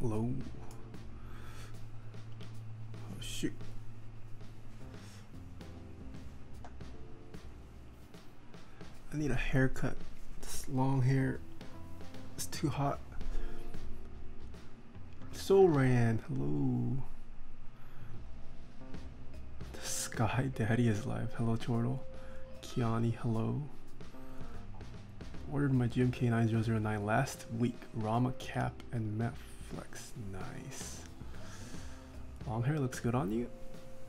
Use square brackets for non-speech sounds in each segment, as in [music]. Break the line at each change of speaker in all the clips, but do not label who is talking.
Hello. Oh shoot. I need a haircut. This long hair is too hot. So ran. Hello. The Sky Daddy is live. Hello, Chortle. Kiani, hello. Ordered my GMK9009 last week. Rama cap and matte flex. Nice. Long hair looks good on you.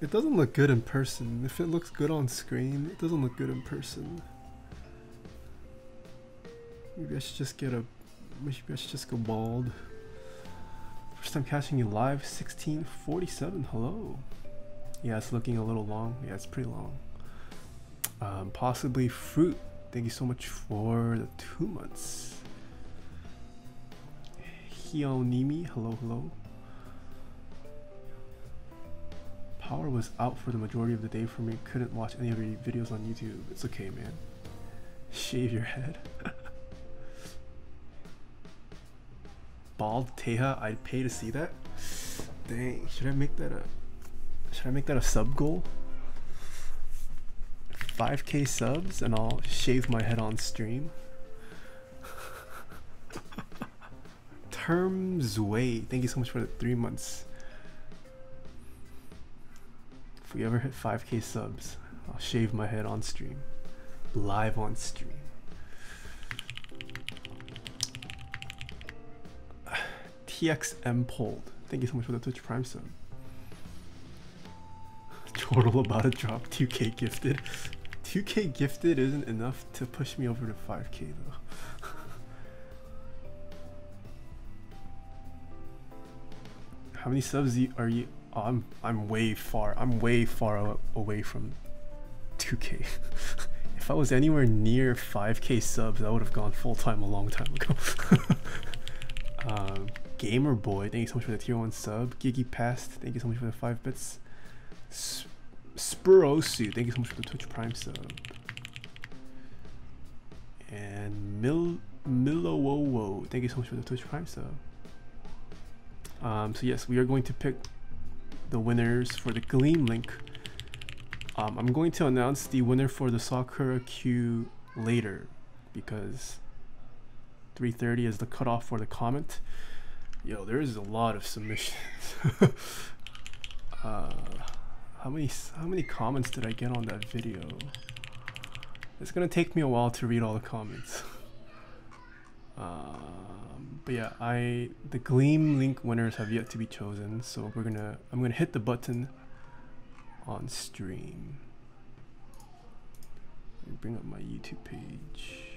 It doesn't look good in person. If it looks good on screen, it doesn't look good in person. Maybe I should just get a. Maybe I should just go bald. First time catching you live, 1647. Hello. Yeah, it's looking a little long. Yeah, it's pretty long. Um, possibly fruit. Thank you so much for the two months. Hionimi, hello, hello. Power was out for the majority of the day for me. Couldn't watch any of your videos on YouTube. It's okay, man. Shave your head. [laughs] Bald Taeha, I'd pay to see that. Dang, should I make that a should I make that a sub goal? 5k subs and I'll shave my head on stream. [laughs] Terms way. Thank you so much for the three months. If we ever hit 5k subs, I'll shave my head on stream. Live on stream. TXM pulled. Thank you so much for the Twitch Prime sub. [laughs] Chortle about to drop 2k gifted. [laughs] 2k gifted isn't enough to push me over to 5k though. How many subs are you? Oh, I'm I'm way far. I'm way far away from 2k. [laughs] if I was anywhere near 5k subs, I would have gone full time a long time ago. [laughs] um, Gamer Boy, thank you so much for the tier 1 sub. Gigi Past, thank you so much for the 5 bits. Sp Spurosu, thank you so much for the Twitch Prime sub. And Mil Milowowo, thank you so much for the Twitch Prime sub. Um, so yes, we are going to pick the winners for the Gleam link. Um, I'm going to announce the winner for the Sakura Q later because 3.30 is the cutoff for the comment. Yo, there is a lot of submissions. [laughs] uh, how many how many comments did I get on that video? It's gonna take me a while to read all the comments. [laughs] Um, but yeah, I the Gleam link winners have yet to be chosen, so we're gonna I'm gonna hit the button on stream. Bring up my YouTube page.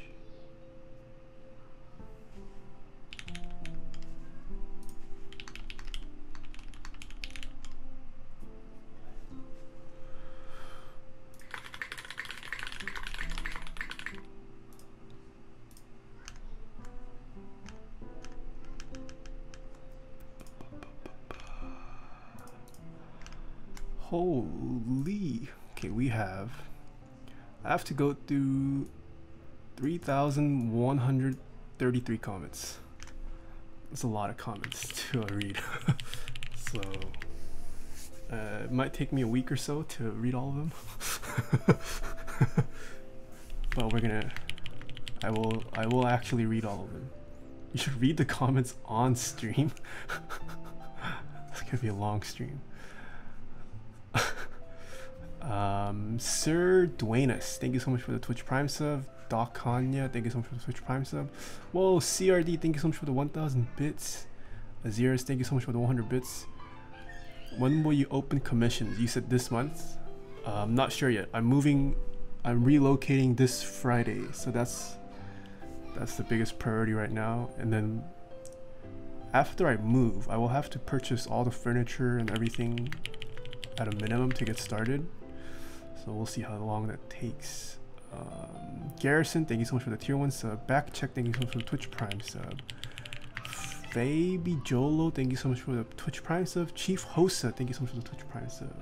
Holy. Okay, we have. I have to go through 3,133 comments. That's a lot of comments [laughs] to read. [laughs] so, uh, it might take me a week or so to read all of them. [laughs] but we're gonna. I will. I will actually read all of them. You should read the comments on stream. it's gonna be a long stream. Um, Sir Duanus, thank you so much for the Twitch Prime sub. Doc Kanya, thank you so much for the Twitch Prime sub. Whoa, CRD, thank you so much for the 1000 bits. Azirus, thank you so much for the 100 bits. When will you open commissions? You said this month? I'm not sure yet. I'm moving, I'm relocating this Friday, so that's that's the biggest priority right now. And then after I move, I will have to purchase all the furniture and everything at a minimum to get started. So we'll see how long that takes. Um, Garrison, thank you so much for the tier 1 sub. Back check, thank you so much for the Twitch Prime sub. Baby Jolo, thank you so much for the Twitch Prime sub. Chief Hosa, thank you so much for the Twitch Prime sub.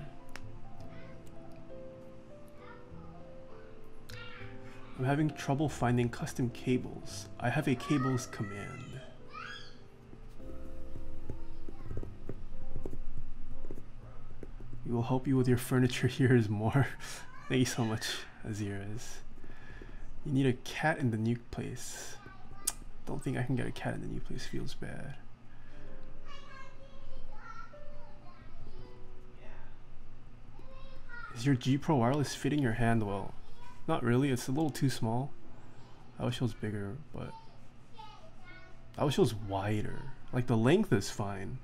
I'm having trouble finding custom cables. I have a cables command. We will help you with your furniture [laughs] here is more. [laughs] Thank you so much, Aziras. You need a cat in the new place. Don't think I can get a cat in the new place. Feels bad. Is your G Pro wireless fitting your hand well? Not really. It's a little too small. I wish it was bigger, but I wish it was wider. Like the length is fine,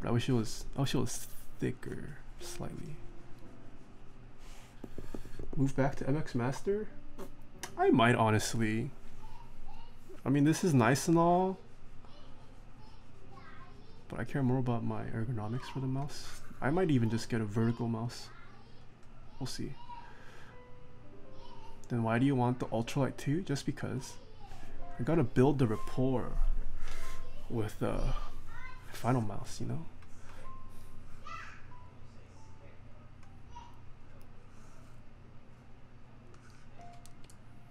but I wish it was. I wish it was thicker, slightly. Move back to MX Master. I might honestly. I mean, this is nice and all, but I care more about my ergonomics for the mouse. I might even just get a vertical mouse. We'll see. Then why do you want the ultralight too? Just because. I gotta build the rapport with the uh, Finalmouse, you know?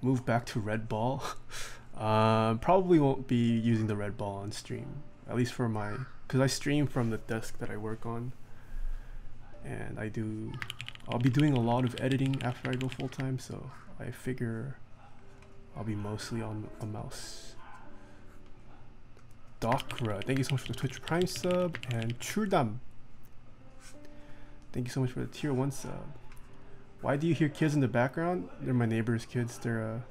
Move back to red ball. [laughs] uh, probably won't be using the red ball on stream. At least for my, because I stream from the desk that I work on. And I do I'll be doing a lot of editing after I go full time, so I figure I'll be mostly on a mouse. Dokra, thank you so much for the Twitch Prime sub, and Churdam, thank you so much for the tier 1 sub. Why do you hear kids in the background? They're my neighbor's kids, they're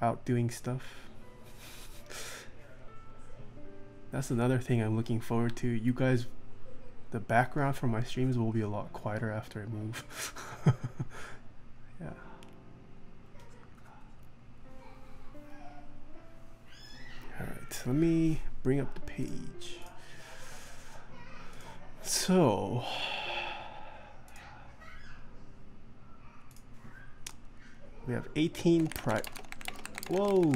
uh, out doing stuff. That's another thing I'm looking forward to. You guys the background for my streams will be a lot quieter after I move. [laughs] yeah. Alright, let me bring up the page. So, We have 18 pri... Whoa,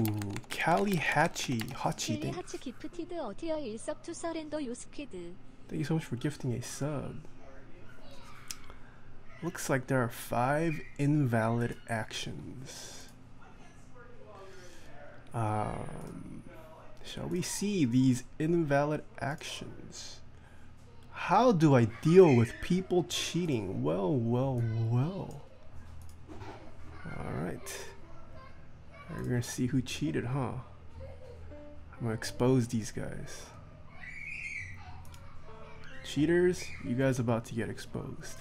Cali Hachi. Hachi. Thank you so much for gifting a sub. Looks like there are five invalid actions. Um, shall we see these invalid actions? How do I deal with people cheating? Well, well, well. Alright. We're gonna see who cheated, huh? I'm gonna expose these guys. Cheaters, you guys about to get exposed.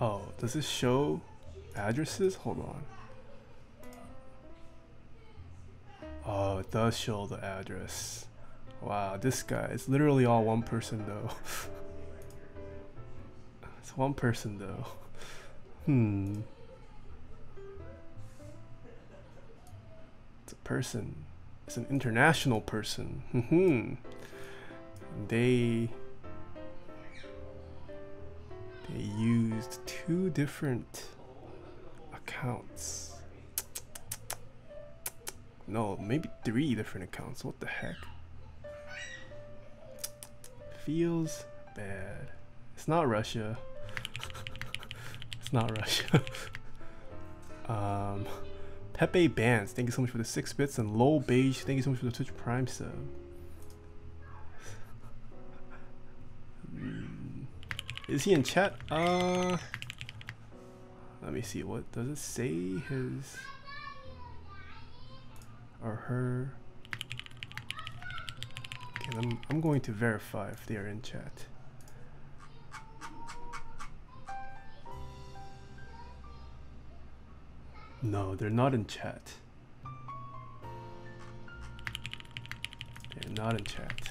Oh, does this show addresses? Hold on. Oh, it does show the address. Wow, this guy is literally all one person though. [laughs] it's one person though. Hmm. It's a person. It's an international person. Hmm. they they used two different accounts. No, maybe three different accounts. What the heck? feels bad. It's not Russia. it's not Russia. [laughs] um, Pepe Bands, thank you so much for the six bits, and Low Beige, thank you so much for the Twitch Prime sub. Hmm. Is he in chat? Uh, let me see. What does it say? His or her? Okay, I'm, I'm going to verify if they are in chat. No, they're not in chat. They're not in chat.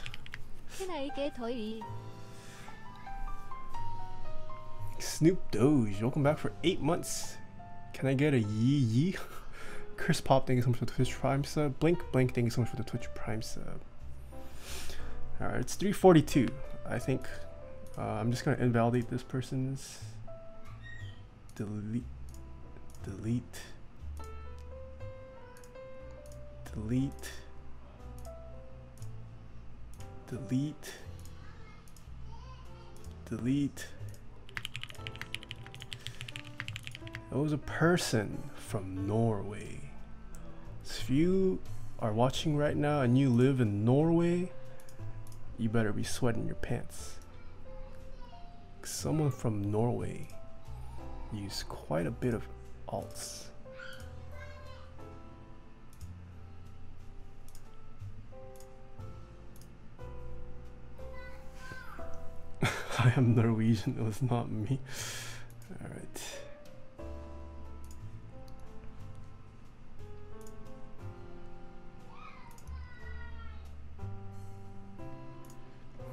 Snoop Doge, welcome back for eight months. Can I get a yee yee? [laughs] Chris Pop, thank you so much for the Twitch Prime sub. Blink Blink, thank you so much for the Twitch Prime sub. Alright, it's 342. I think uh, I'm just gonna invalidate this person's delete delete delete delete delete. It was a person from Norway. If you are watching right now and you live in Norway, you better be sweating your pants. Someone from Norway used quite a bit of alts. [laughs] I am Norwegian, it was not me.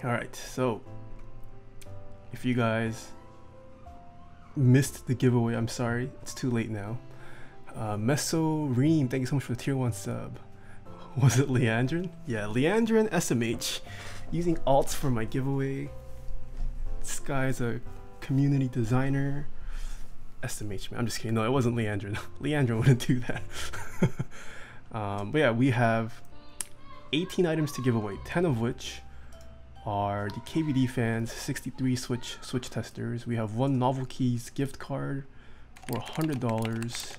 Alright, so if you guys missed the giveaway, I'm sorry, it's too late now. Uh, Meso Reem, thank you so much for the tier 1 sub. [laughs] Was it Leandrin? Yeah, Leandrin SMH using alts for my giveaway. This guy's a community designer. SMH, man. I'm just kidding. No, it wasn't Leandrin. [laughs] Leandrin wouldn't do that. [laughs] um, but yeah, we have 18 items to give away, 10 of which are the KBDfans 63 Switch Switch testers. We have one NovelKeys gift card for $100,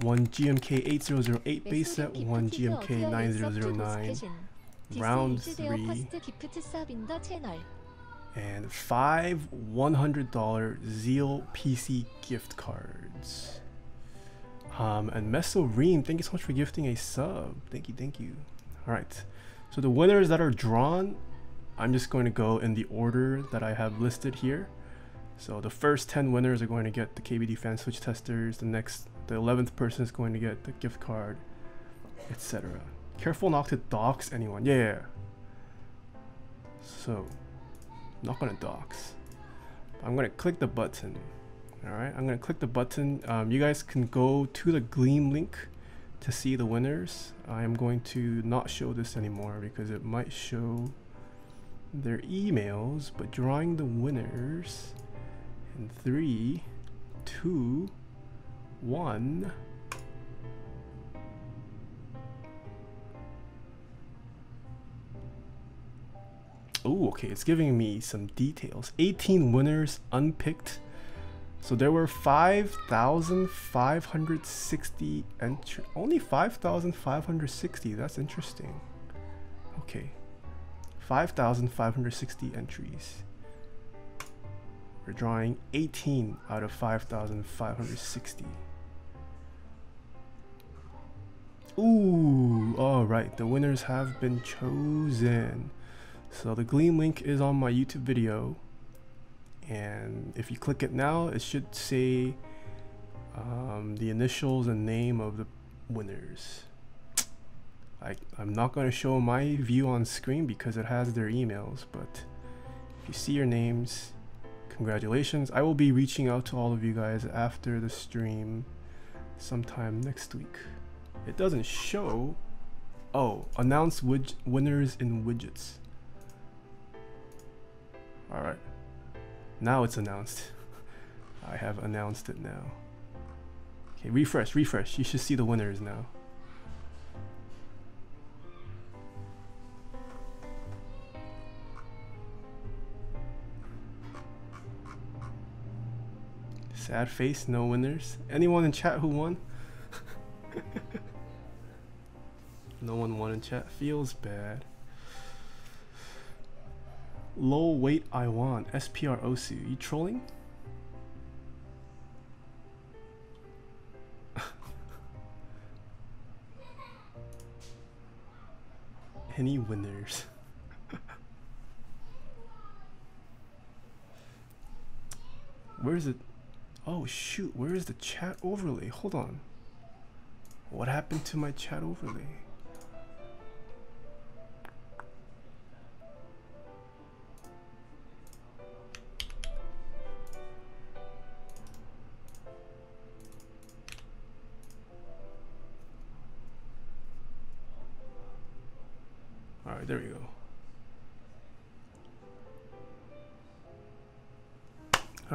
one GMK 8008 base set, one GMK 9009, round 3, and five $100 ZealPC gift cards. Um, and Meso Reem, thank you so much for gifting a sub. Thank you, thank you. All right. So the winners that are drawn I'm just going to go in the order that I have listed here. So the first 10 winners are going to get the KBD fan switch testers. The next, the 11th person is going to get the gift card, etc. Careful not to dox anyone. Yeah, yeah. So, not gonna dox. I'm gonna click the button. All right, I'm gonna click the button. Um, you guys can go to the Gleam link to see the winners. I am going to not show this anymore because it might show their emails, but drawing the winners in three, two, one. Oh, okay, it's giving me some details. 18 winners unpicked. So there were 5,560 entry. Only 5,560. That's interesting. Okay. 5,560 entries. We're drawing 18 out of 5,560. Ooh, all right, the winners have been chosen. So the Gleam link is on my YouTube video. And if you click it now, it should say um, the initials and name of the winners. I, I'm not going to show my view on screen because it has their emails, but if you see your names, congratulations. I will be reaching out to all of you guys after the stream sometime next week. It doesn't show. Oh, announce winners in widgets. Alright. Now it's announced. [laughs] I have announced it now. Okay, refresh, refresh. You should see the winners now. Sad face, no winners. Anyone in chat who won? [laughs] no one won in chat. Feels bad. Low weight I want. SPR Osu. You trolling? [laughs] Any winners? [laughs] Where's it? Oh shoot, where is the chat overlay? Hold on. What happened to my chat overlay?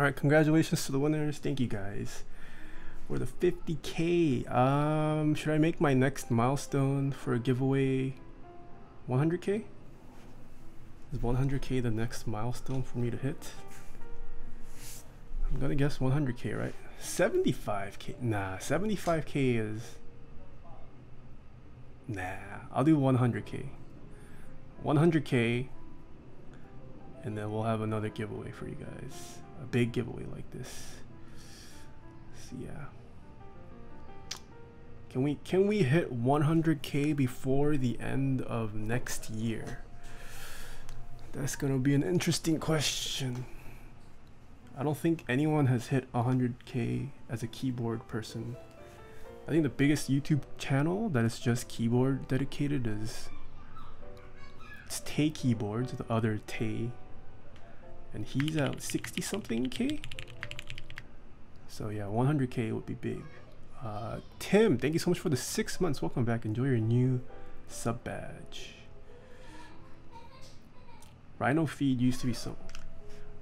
Right, congratulations to the winners. Thank you guys for the 50k. Um, should I make my next milestone for a giveaway 100k? Is 100k the next milestone for me to hit? I'm gonna guess 100k, right? 75k. Nah, 75k is. Nah, I'll do 100k. 100k, and then we'll have another giveaway for you guys. A big giveaway like this. So yeah. Can we can we hit 100k before the end of next year? That's gonna be an interesting question. I don't think anyone has hit 100k as a keyboard person. I think the biggest YouTube channel that is just keyboard dedicated is it's TaeKeyboards, the other Tae, and he's at 60 something k. So yeah, 100k would be big. Uh, Tim, thank you so much for the six months. Welcome back. Enjoy your new sub badge. Rhino Feed used to be so.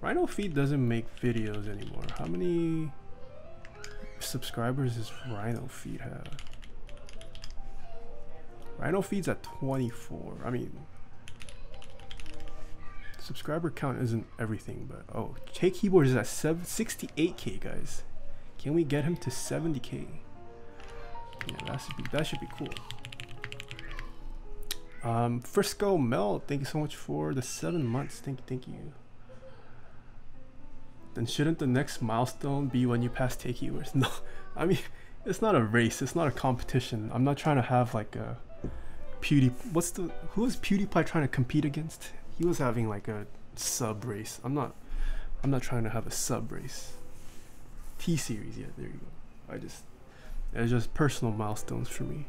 Rhino Feed doesn't make videos anymore. How many subscribers does Rhino Feed have? Rhino Feed's at 24. I mean, subscriber count isn't everything, but oh, TaeKeyboard is at 68k, guys. Can we get him to 70k? Yeah, that should be that should be cool. Um, Frisco Mel, thank you so much for the seven months. Thank you, thank you. Then shouldn't the next milestone be when you pass Tay Keywords? [laughs] No, I mean it's not a race. It's not a competition. I'm not trying to have like a Pewdie. What's the who was PewDiePie trying to compete against? He was having like a sub race. I'm not. I'm not trying to have a sub race. T series, yeah, there you go. I just it's just personal milestones for me.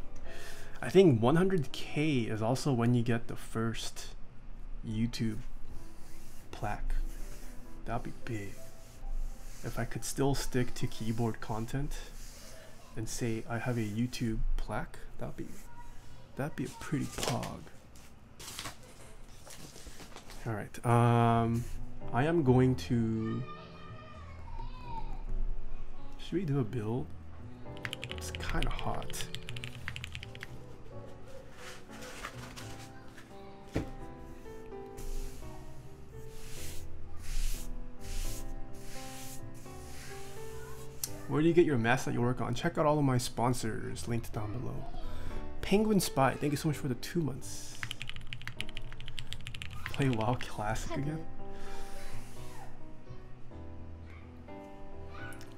I think 100k is also when you get the first YouTube plaque. That'd be big. If I could still stick to keyboard content and say I have a YouTube plaque, that'd be that'd be a pretty pog. All right. Um, I am going to. Should we do a build? It's kind of hot. Where do you get your mask that you work on? Check out all of my sponsors linked down below. Penguin Spy, thank you so much for the two months play WoW Classic again?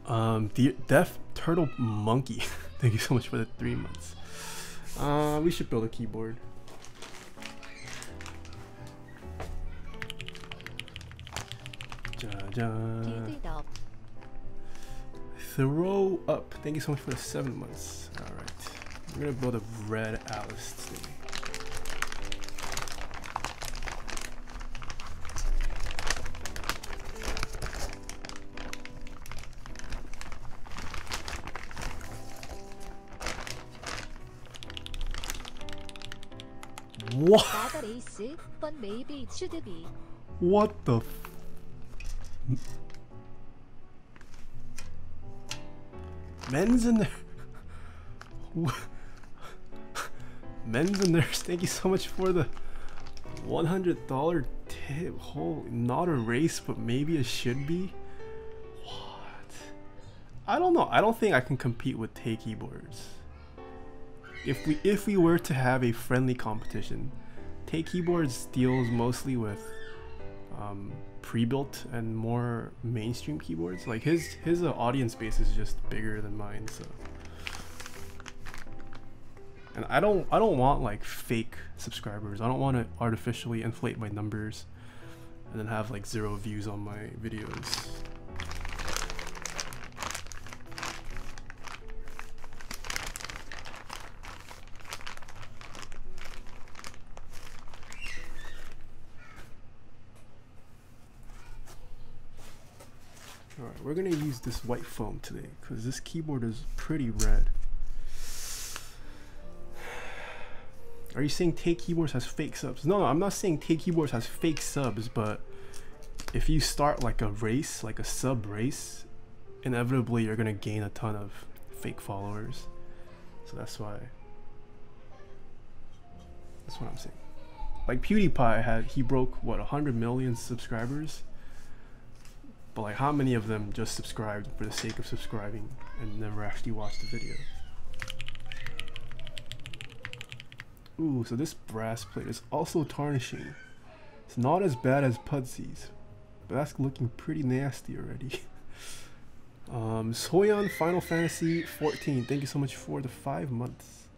Um, the Death Turtle Monkey. [laughs] Thank you so much for the three months. Uh, we should build a keyboard. Ja, ja. Throw up. Thank you so much for the seven months. All right, we're gonna build a red Alice today. What? What the? Men's in there. [laughs] Men's in there. Thank you so much for the $100 tip. Holy, not a race, but maybe it should be. What? I don't know. I don't think I can compete with TaeKeyboards. If we if we were to have a friendly competition, TaeKeyboards deals mostly with um, pre-built and more mainstream keyboards. Like his his uh, audience base is just bigger than mine, so. And I don't I don't want like fake subscribers. I don't want to artificially inflate my numbers, and then have like zero views on my videos. We're gonna use this white foam today because this keyboard is pretty red. Are you saying TaeKeyboards has fake subs? No, no, I'm not saying TaeKeyboards has fake subs, but if you start like a race, like a sub race, inevitably you're gonna gain a ton of fake followers. So that's why. That's what I'm saying. Like PewDiePie had, he broke what 100 million subscribers But like, how many of them just subscribed for the sake of subscribing and never actually watched the video? Ooh, so this brass plate is also tarnishing. It's not as bad as Pudsey's, but that's looking pretty nasty already. [laughs] um, Soyeon Final Fantasy 14, thank you so much for the five months.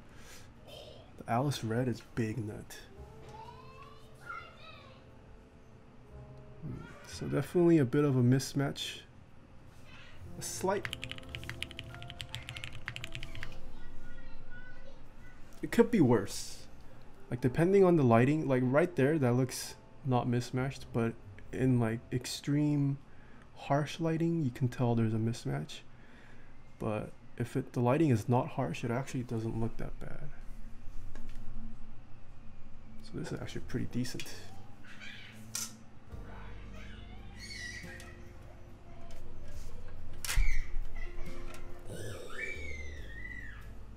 Oh, the Alice Red is big nut. Hmm, so definitely a bit of a mismatch. A slight. It could be worse. Like depending on the lighting like right there that looks not mismatched but in like extreme harsh lighting you can tell there's a mismatch. But if it the lighting is not harsh it actually doesn't look that bad. So this is actually pretty decent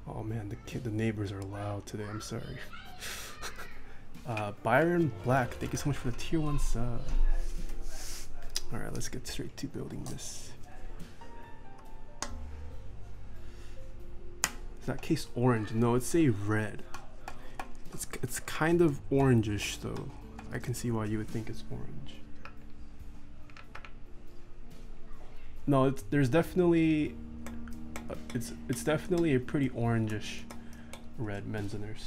Oh man, the kid, the neighbors are loud today. I'm sorry. [laughs] Uh, Byron Black, thank you so much for the tier 1 sub. Alright, let's get straight to building this. Is that case orange? No, it's a red. It's, it's kind of orangish though. I can see why you would think it's orange. No, it's, there's definitely, uh, it's, it's definitely a pretty orangish red Menzeners.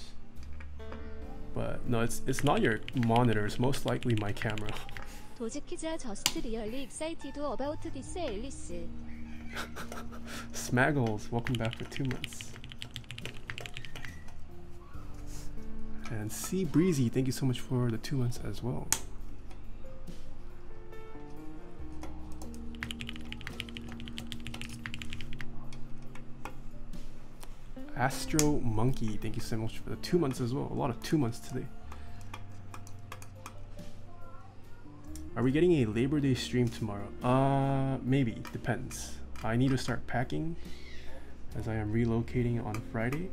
But no, it's it's not your monitor. It's most likely my camera. [laughs]
도지키자 저스트 리얼리 익사이티드 어바우트 디스 앨리스 [laughs]
Smaggles, welcome back for two months. And C Breezy, thank you so much for the two months as well. Astro Monkey, thank you so much for the two months as well. A lot of two months today. Are we getting a Labor Day stream tomorrow? Uh, maybe. Depends. I need to start packing as I am relocating on Friday.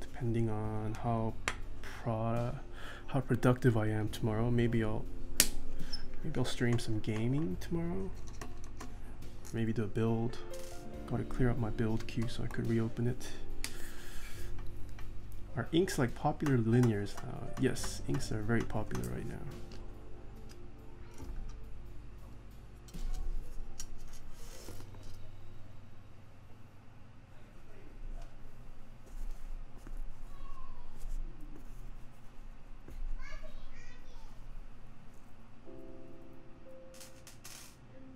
Depending on how pro how productive I am tomorrow, maybe I'll maybe I'll stream some gaming tomorrow. Maybe do a build Gotta clear up my build queue so I could reopen it. Are inks like popular linears now? Yes, inks are very popular right now.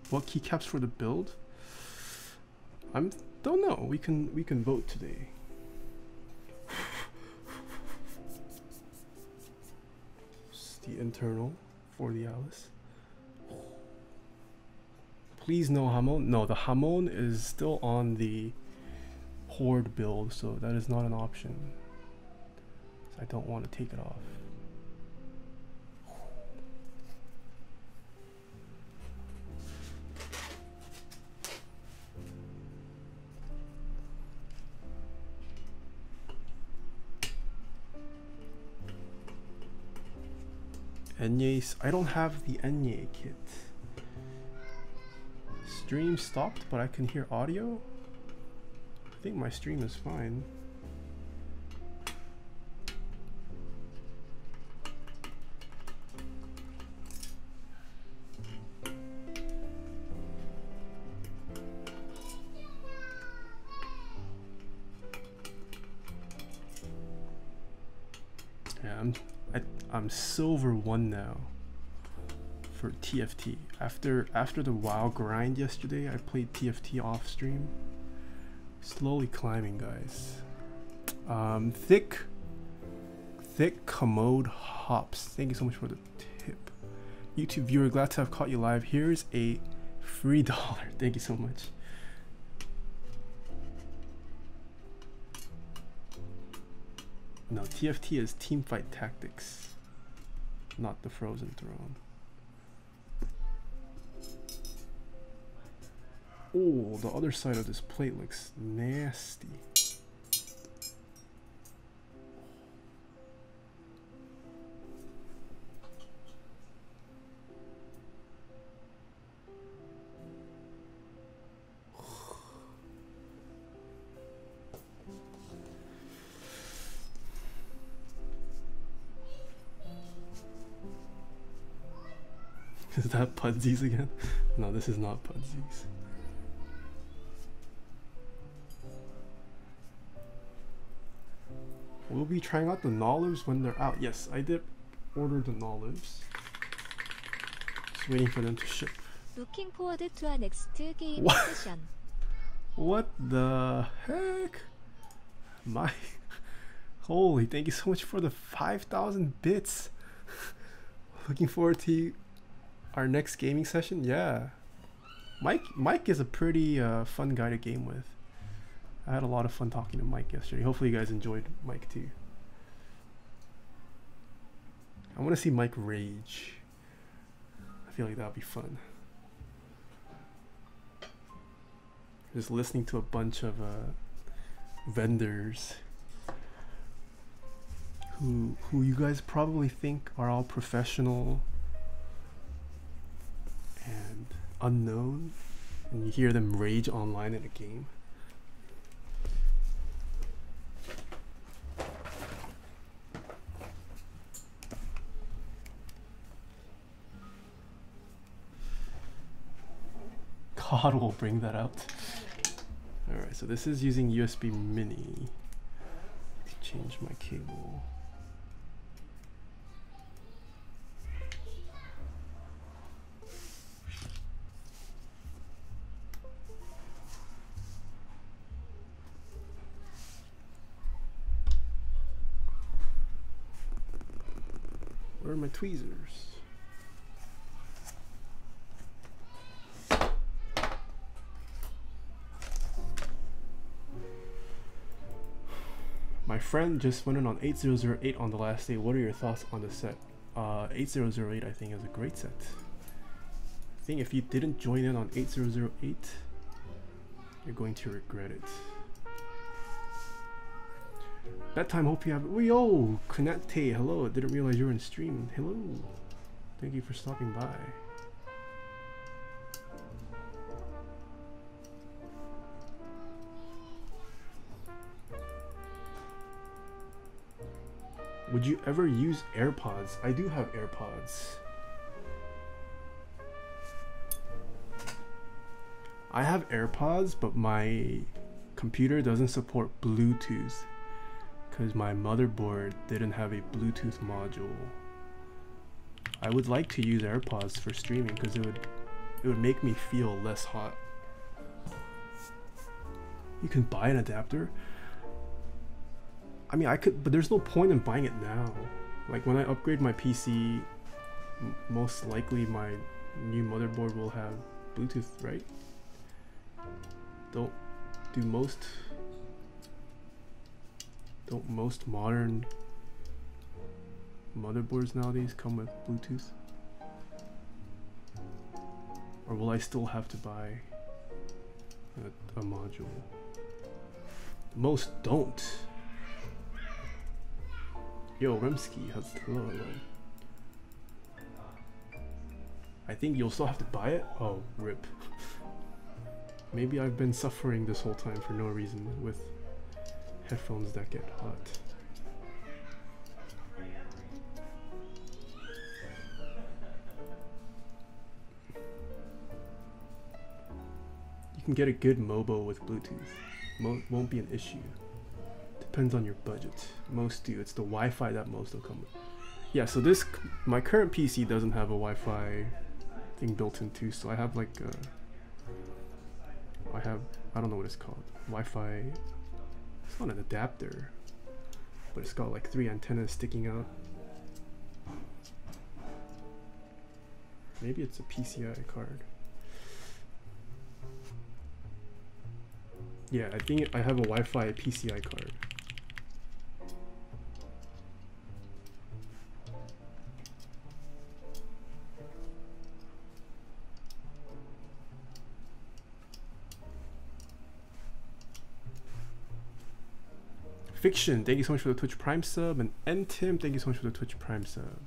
What keycaps for the build? I'm don't know. We can we can vote today. It's the internal for the Alice. Please no Hamon. No, the Hamon is still on the Horde build, so that is not an option. So I don't want to take it off. Enye, I don't have the Enye kit. Stream stopped, but I can hear audio? I think my stream is fine. Silver one now for TFT. After after the WoW grind yesterday, I played TFT off stream. Slowly climbing, guys. Um, thick, thick commode hops. Thank you so much for the tip. YouTube viewer, glad to have caught you live. Here's a free [laughs] dollar. Thank you so much. No, TFT is Teamfight Tactics not the frozen throne. Oh, the other side of this plate looks nasty. Pudsies again? [laughs] No, this is not Pudsies. We'll be trying out the Nollives when they're out. Yes, I did order the Nollives. Just waiting for them to ship.
Looking forward to our next game
What?
session.
What the heck? My [laughs] holy, thank you so much for the 5,000 bits. [laughs] Looking forward to our next gaming session. Yeah. Mike Mike is a pretty uh, fun guy to game with. I had a lot of fun talking to Mike yesterday. Hopefully you guys enjoyed Mike too. I want to see Mike rage. I feel like that would be fun. just listening to a bunch of uh, vendors who who you guys probably think are all professional unknown and you hear them rage online in a game [laughs] God will bring that out. Alright, so this is using USB mini to change my cable. Are my tweezers? My friend just went in on 8008 on the last day. What are your thoughts on the set? Uh, 8008 I think is a great set. I think if you didn't join in on 8008, you're going to regret it. That time, hope you have. Oh, yo, Kanate, hello. Didn't realize you were in stream. Hello. Thank you for stopping by. Would you ever use AirPods? I do have AirPods. I have AirPods, but my computer doesn't support Bluetooth because my motherboard didn't have a Bluetooth module. I would like to use AirPods for streaming because it would it would make me feel less hot. You can buy an adapter. I mean, I could, but there's no point in buying it now. Like when I upgrade my PC, most likely my new motherboard will have Bluetooth, right? Don't do most don't most modern motherboards nowadays come with Bluetooth? Or will I still have to buy a, a module? Most don't. Yo, Remsky, how's hello, hello. I think you'll still have to buy it? Oh, rip. [laughs] Maybe I've been suffering this whole time for no reason with headphones that get hot. You can get a good MOBO with Bluetooth. Mo- won't be an issue. Depends on your budget. Most do. It's the Wi-Fi that most will come with. Yeah, so this my current PC doesn't have a Wi-Fi thing built into, so I have like uh, I have I don't know what it's called. Wi-Fi it's not an adapter, but it's got like three antennas sticking out. Maybe it's a PCI card. Yeah, I think I have a Wi-Fi PCI card. Fiction, thank you so much for the Twitch Prime sub. And Ntim, thank you so much for the Twitch Prime sub.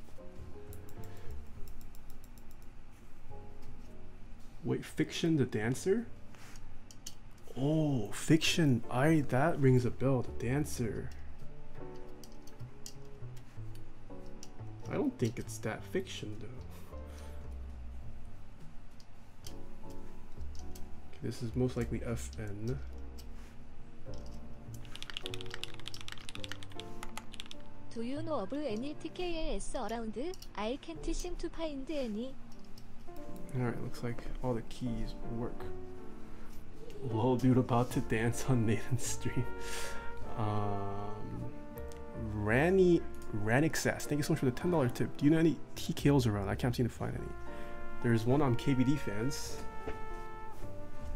Wait, Fiction the Dancer? Oh, Fiction. I That rings a bell. The Dancer. I don't think it's that fiction, though. Okay, this is most likely FN.
Do you know of any TKS around? I can't seem to find any.
Alright, looks like all the keys work. Lol, dude, about to dance on Nathan's stream. Um, Ranny Ranixas, thank you so much for the ten dollar tip. Do you know any TKOs around? I can't seem to find any. There's one on KBDfans,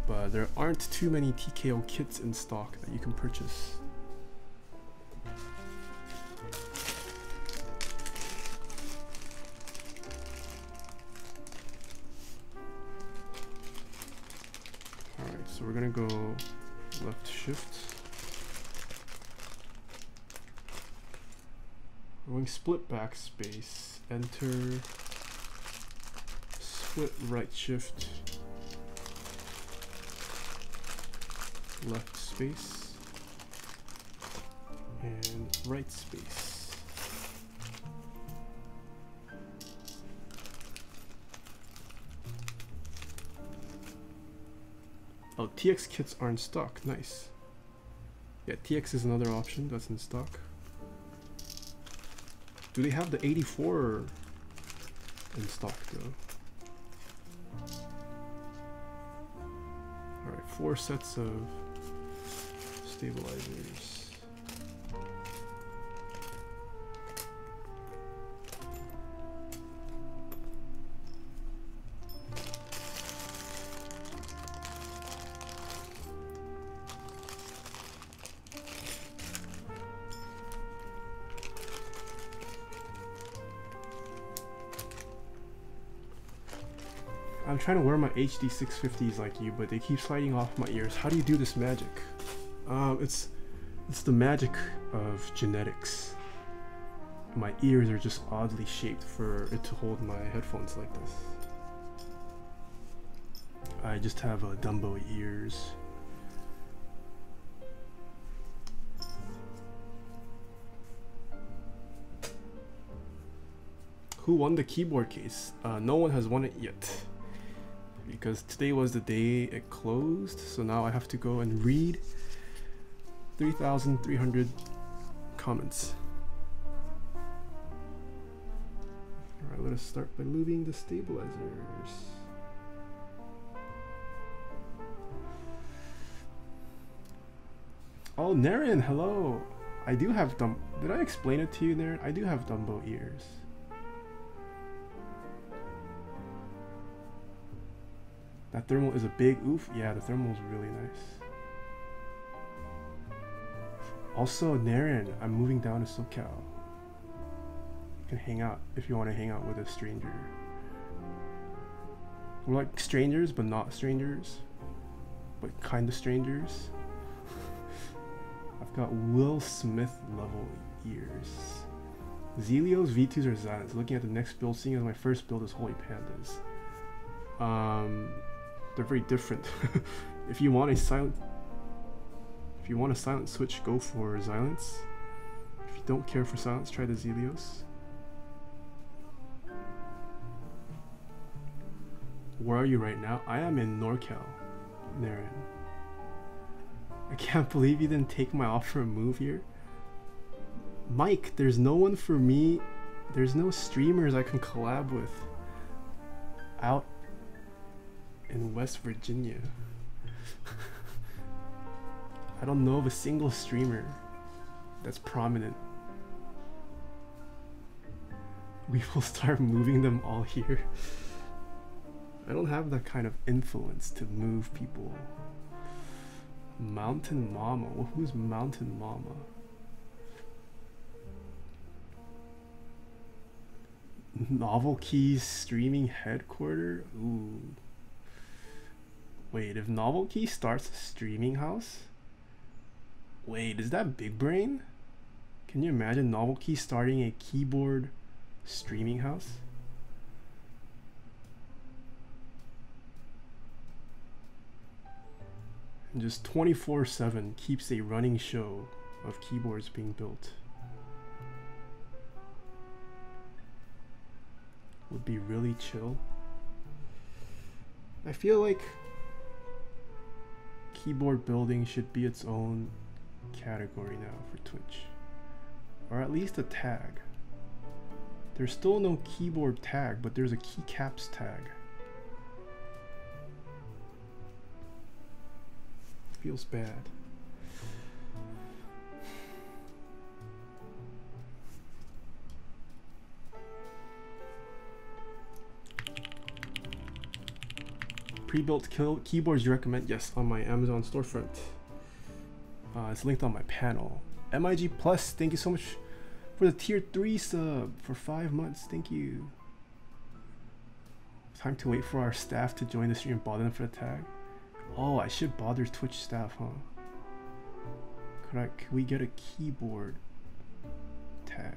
but there aren't too many TKO kits in stock that you can purchase. So we're gonna go left shift. We're going split backspace, enter, split right shift, left space, and right space. Oh, TX kits are in stock. Nice. Yeah, TX is another option that's in stock. Do they have the 84 in stock though? Alright, four sets of stabilizers. Trying to wear my HD 650s like you, but they keep sliding off my ears. How do you do this magic? Um, it's it's the magic of genetics. My ears are just oddly shaped for it to hold my headphones like this. I just have uh, Dumbo ears. Who won the keyboard case? Uh, no one has won it yet because today was the day it closed so now I have to go and read 3,300 comments. Alright let us start by moving the stabilizers. Oh Naren hello. I do have dumb did I explain it to you Naren? I do have Dumbo ears That thermal is a big oof. Yeah, the thermal is really nice. Also, Naren, I'm moving down to SoCal. You can hang out if you want to hang out with a stranger. We're like strangers, but not strangers. But kind of strangers. I've got Will Smith level ears. Zealios V2s are Zilents. Looking at the next build, seeing as my first build is Holy Pandas. Um, they're very different. [laughs] if you want a silent, if you want a silent switch, go for Silence. If you don't care for silence, try the Zealios. Where are you right now? I am in NorCal, Naren. I can't [laughs] believe you didn't take my offer and move here. Mike, there's no one for me. There's no streamers I can collab with out in West Virginia. [laughs] I don't know of a single streamer that's prominent. We [laughs] will start moving them all here. I don't have that kind of influence to move people. Mountain Mama? Well, who's Mountain Mama? NovelKeys streaming headquarter? Ooh. Wait, if Novel Key starts a streaming house? Wait, is that Big Brain? Can you imagine Novel Key starting a keyboard streaming house? And just 24 7 keeps a running show of keyboards being built. Would be really chill. I feel like keyboard building should be its own category now for Twitch. Or at least a tag. There's still no keyboard tag, but there's a keycaps tag. Feels bad. Pre-built keyboards you recommend? Yes, on my Amazon storefront. Uh, it's linked on my panel. MIG Plus, thank you so much for the tier 3 sub for 5 months. Thank you. Time to wait for our staff to join the stream and bother them for the tag. Oh, I should bother Twitch staff, huh? Could, I, could we get a keyboard tag?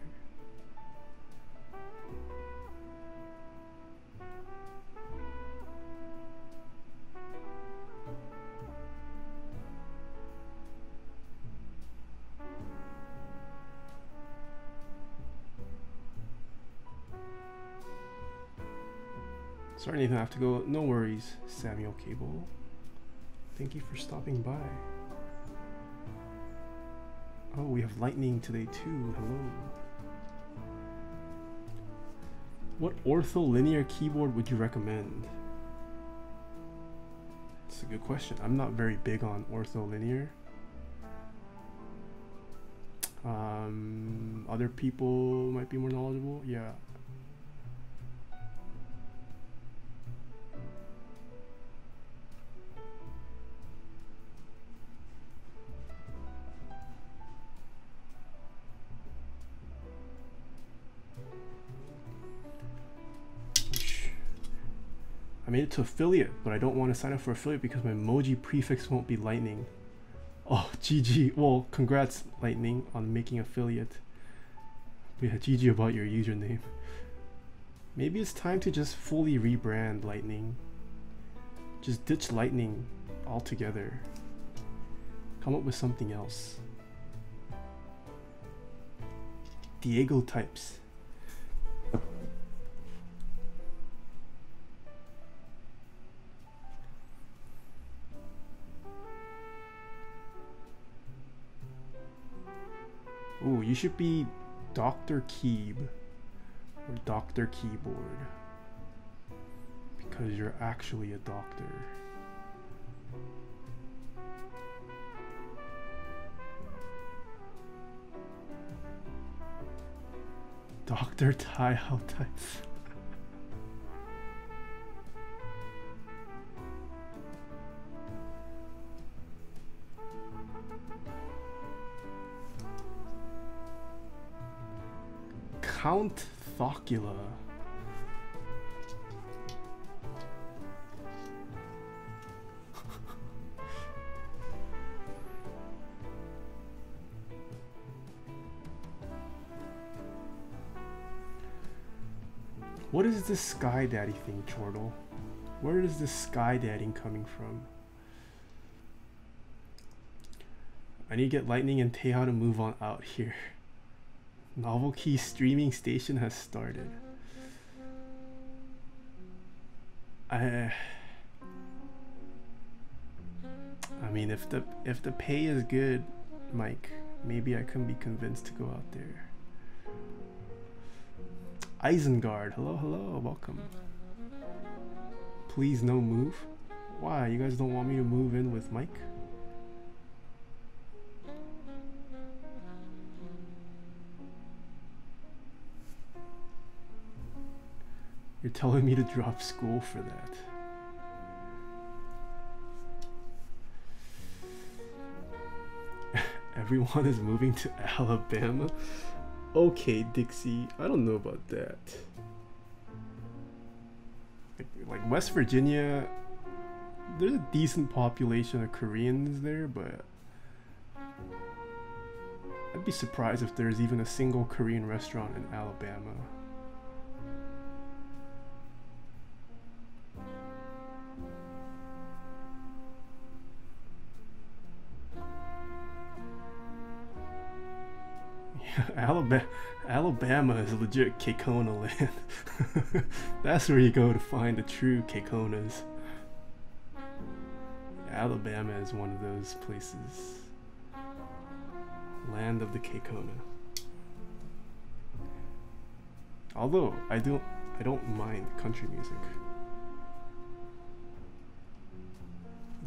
Sorry, Nathan, I have to go. No worries, Samuel Cable. Thank you for stopping by. Oh, we have lightning today too. Hello. What ortho linear keyboard would you recommend? It's a good question. I'm not very big on ortho linear. Um, other people might be more knowledgeable. Yeah, To affiliate, but I don't want to sign up for affiliate because my emoji prefix won't be lightning. Oh, [laughs] GG. Well, congrats, Lightning, on making affiliate. But yeah, GG about your username. Maybe it's time to just fully rebrand Lightning. Just ditch Lightning altogether. Come up with something else. Diego types. Ooh, you should be Dr. Keeb or Dr. Keyboard because you're actually a doctor. Dr. Tai type. Count Thocula. what is this Sky Daddy thing, Chortle? Where is this Sky Daddy coming from? I need to get Lightning and Teja to move on out here. Novel Key streaming station has started. I I mean if the if the pay is good, Mike, maybe I can be convinced to go out there. Isengard, hello, hello, welcome. Please no move. Why? You guys don't want me to move in with Mike? You're telling me to drop school for that. [laughs] Everyone is moving to Alabama? Okay, Dixie, I don't know about that. Like, West Virginia, there's a decent population of Koreans there, but I'd be surprised if there's even a single Korean restaurant in Alabama. [laughs] Alabama, Alabama is legit Kekona land. [laughs] That's where you go to find the true Kekonas. Alabama is one of those places. Land of the Kekona. Although I don't I don't mind country music.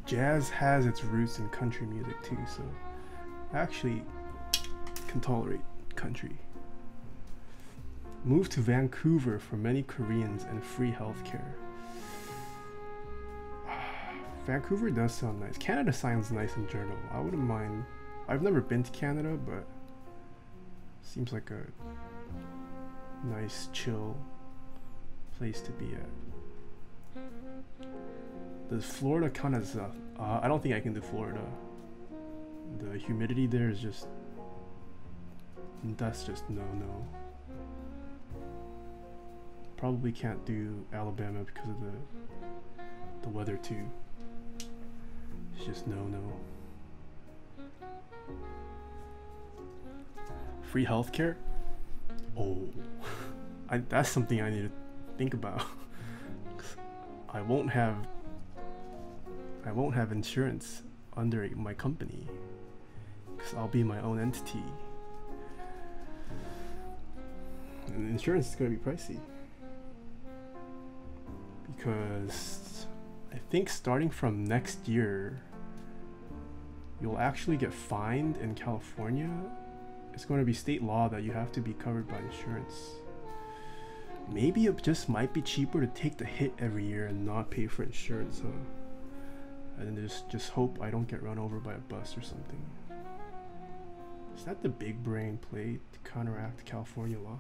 Jazz has its roots in country music too, so I actually can tolerate country. Moved to Vancouver for many Koreans and free healthcare. [sighs] Vancouver does sound nice. Canada sounds nice in general. I wouldn't mind. I've never been to Canada, but seems like a nice, chill place to be at. Does Florida count as? Uh, uh, I don't think I can do Florida. The humidity there is just. That's just no no. Probably can't do Alabama because of the the weather too. It's just no no. Free healthcare? Oh, [laughs] I, that's something I need to think about. [laughs] I won't have I won't have insurance under my company because I'll be my own entity. And insurance is going to be pricey because I think starting from next year, you'll actually get fined in California. It's going to be state law that you have to be covered by insurance. Maybe it just might be cheaper to take the hit every year and not pay for insurance, huh? And then just just hope I don't get run over by a bus or something. Is that the big brain play to counteract California law?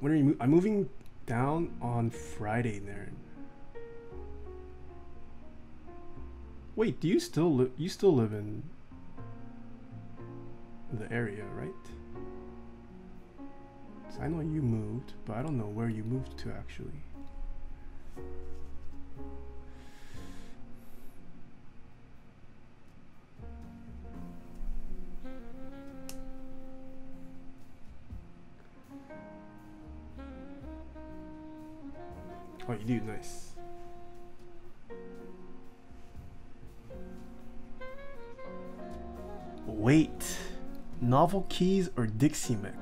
When are you? Mo- I'm moving down on Friday, Naren. Wait, do you still live? You still live in the area, right? I know you moved, but I don't know where you moved to actually. Oh, you do nice. Wait, NovelKeys or Dixie Mech?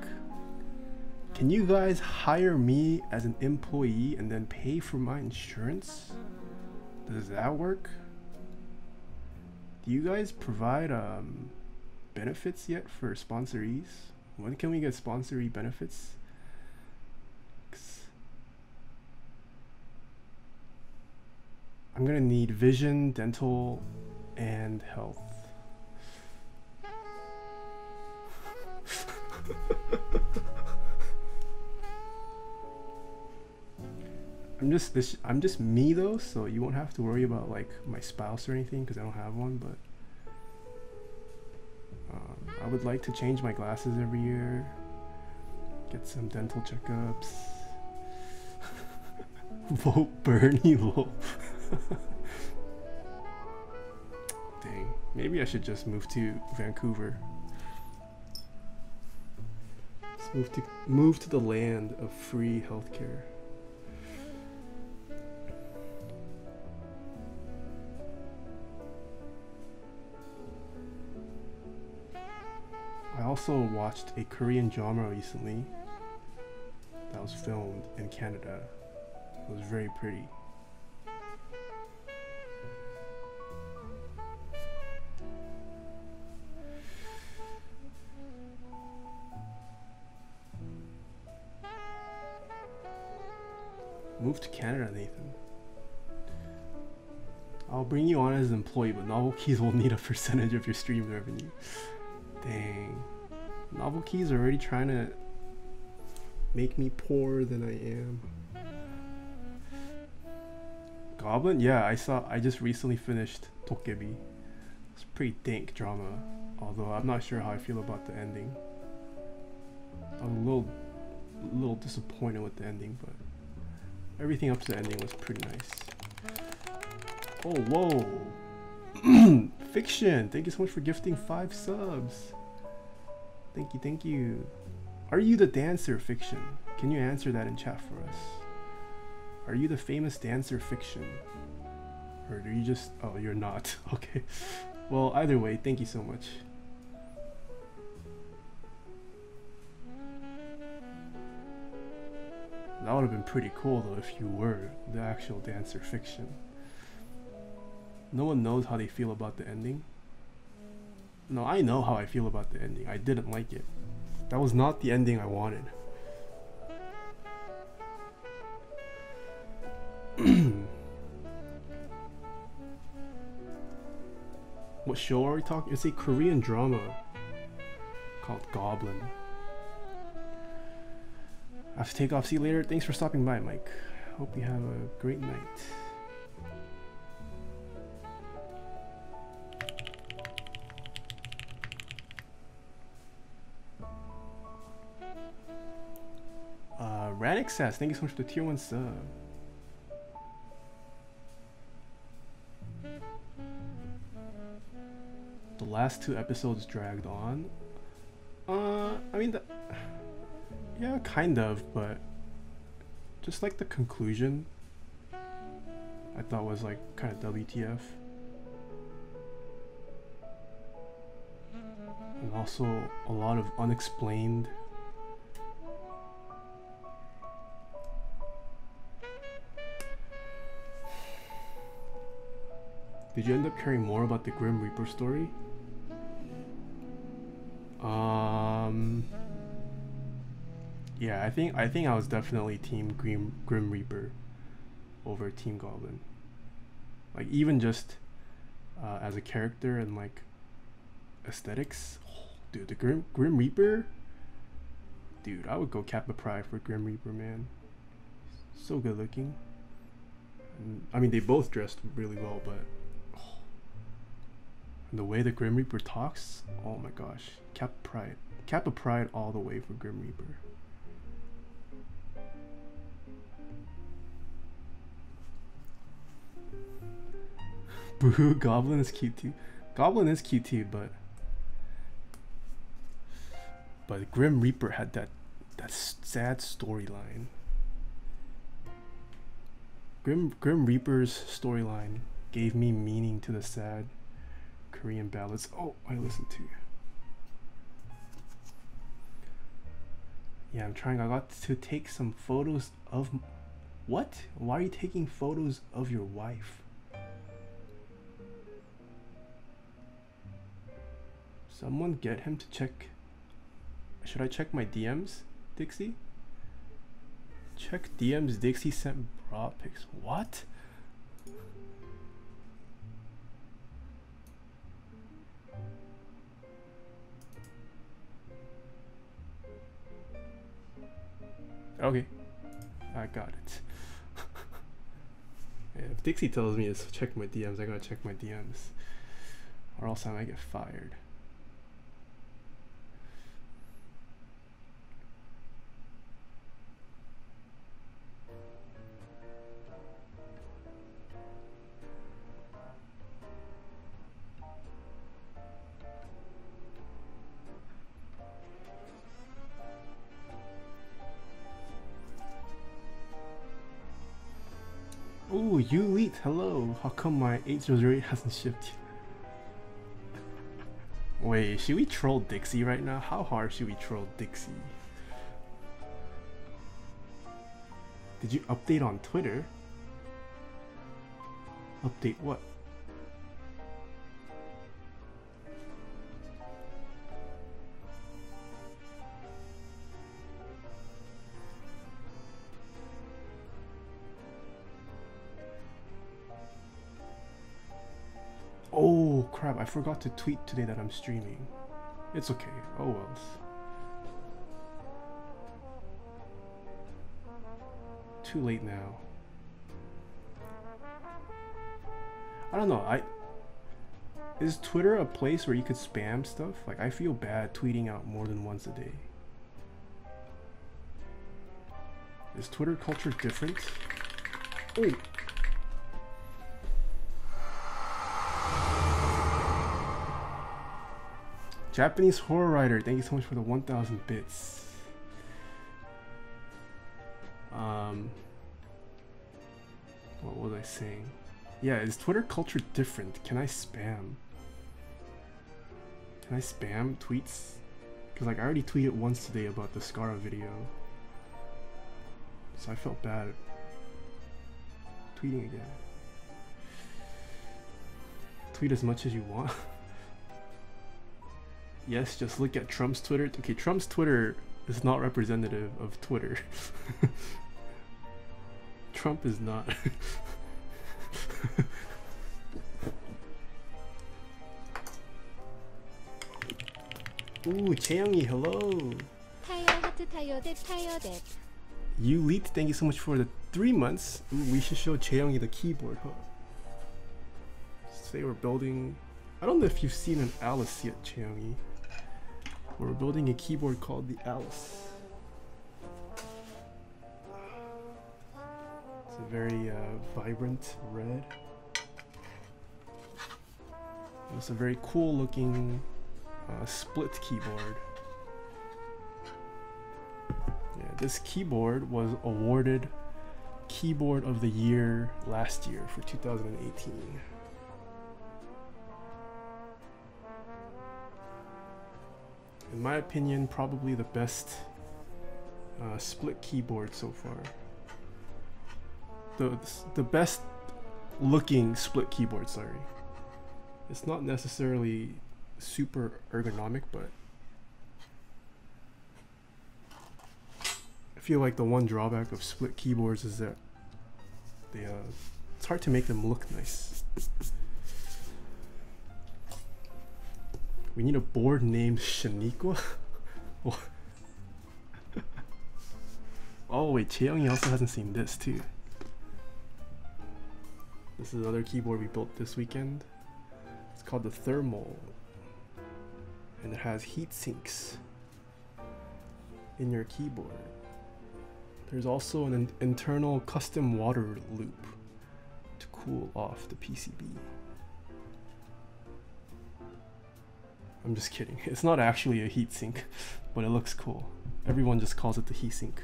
Can you guys hire me as an employee and then pay for my insurance? Does that work? Do you guys provide um, benefits yet for sponsorees? When can we get sponsoree benefits? I'm gonna need vision, dental, and health. [laughs] I'm just this. I'm just me though, so you won't have to worry about like my spouse or anything because I don't have one. But um, I would like to change my glasses every year, get some dental checkups. [laughs] Vote Bernie lol. [laughs] Dang, maybe I should just move to Vancouver. Let's move to move to the land of free healthcare. I also watched a Korean drama recently that was filmed in Canada. It was very pretty. Move to Canada, Nathan. I'll bring you on as an employee, but NovelKeys will need a percentage of your stream revenue. Dang. NovelKeys are already trying to make me poorer than I am. Goblin? Yeah, I saw. I just recently finished Dokkaebi. It's pretty dank drama, although I'm not sure how I feel about the ending. I'm a little, a little disappointed with the ending, but everything up to the ending was pretty nice. Oh, whoa! [clears throat] Fiction, thank you so much for gifting five subs. Thank you, thank you. Are you the dancer, Fiction? Can you answer that in chat for us? Are you the famous dancer fiction? Or do you just. Oh, you're not. [laughs] Okay. Well, either way, thank you so much. That would have been pretty cool though if you were the actual dancer fiction. No one knows how they feel about the ending. No, I know how I feel about the ending. I didn't like it. That was not the ending I wanted. [clears throat] what show are we talking? It's a Korean drama called Goblin. I have to take off. See you later. Thanks for stopping by, Mike. Hope you have a great night. Uh, Radix says, thank you so much for the tier 1 sub. The last two episodes dragged on. Uh, I mean, the, yeah, kind of, but just like the conclusion, I thought was like kind of WTF. And also a lot of unexplained Did you end up caring more about the Grim Reaper story? Um Yeah, I think I think I was definitely team Grim Grim Reaper over Team Goblin. Like even just uh, as a character and like aesthetics. dude, the Grim Grim Reaper Dude, I would go Kappa Pride for Grim Reaper, man. So good looking. And, I mean, they both dressed really well, but and the way the Grim Reaper talks, oh my gosh. Kappa Pride. Kappa Pride all the way for Grim Reaper. Goblin is cute too. Goblin is cute too, but but Grim Reaper had that that sad storyline. Grim Grim Reaper's storyline gave me meaning to the sad Korean ballads. Oh, I listened to. Yeah, I'm trying. I got to take some photos of. What? Why are you taking photos of your wife? Someone get him to check. Should I check my DMs, Dixie? Check DMs. Dixie sent bra pics. What? Okay, I got it. [laughs] if Dixie tells me to check my DMs, I gotta check my DMs, or else I might get fired. Hello. How come my 8008 hasn't shipped yet? Wait, should we troll Dixie right now? How hard should we troll Dixie? Did you update on Twitter? Update what? I forgot to tweet today that I'm streaming. It's okay, oh well. Too late now. I don't know, I... Is Twitter a place where you could spam stuff? Like, I feel bad tweeting out more than once a day. Is Twitter culture different? Oh, Japanese Horror Writer, thank you so much for the 1000 bits. Um, What was I saying? Yeah, is Twitter culture different? Can I spam? Can I spam tweets? Because like I already tweeted once today about the Scara video. So I felt bad tweeting again. Tweet as much as you want. [laughs] Yes, just look at Trump's Twitter. Okay, Trump's Twitter is not representative of Twitter. [laughs] Trump is not. [laughs] Ooh, Cheongi, hello. You leaped. Thank you so much for the three months. Ooh, we should show Cheongi the keyboard, huh? Say we're building. I don't know if you've seen an Alice yet, Cheongi. We're building a keyboard called the Alice. It's a very uh, vibrant red. It's a very cool looking uh, split keyboard. Yeah, this keyboard was awarded Keyboard of the Year last year for 2018. In my opinion, probably the best uh, split keyboard so far. The the best looking split keyboard. Sorry, it's not necessarily super ergonomic, but I feel like the one drawback of split keyboards is that they uh, it's hard to make them look nice. We need a board named Shaniqua. [laughs] oh wait, Chaeyoungi also hasn't seen this too. This is another keyboard we built this weekend. It's called the Thermal. And it has heat sinks in your keyboard. There's also an in- internal custom water loop to cool off the PCB. I'm just kidding. [laughs] It's not actually a heatsink, but it looks cool. Everyone just calls it the heatsink.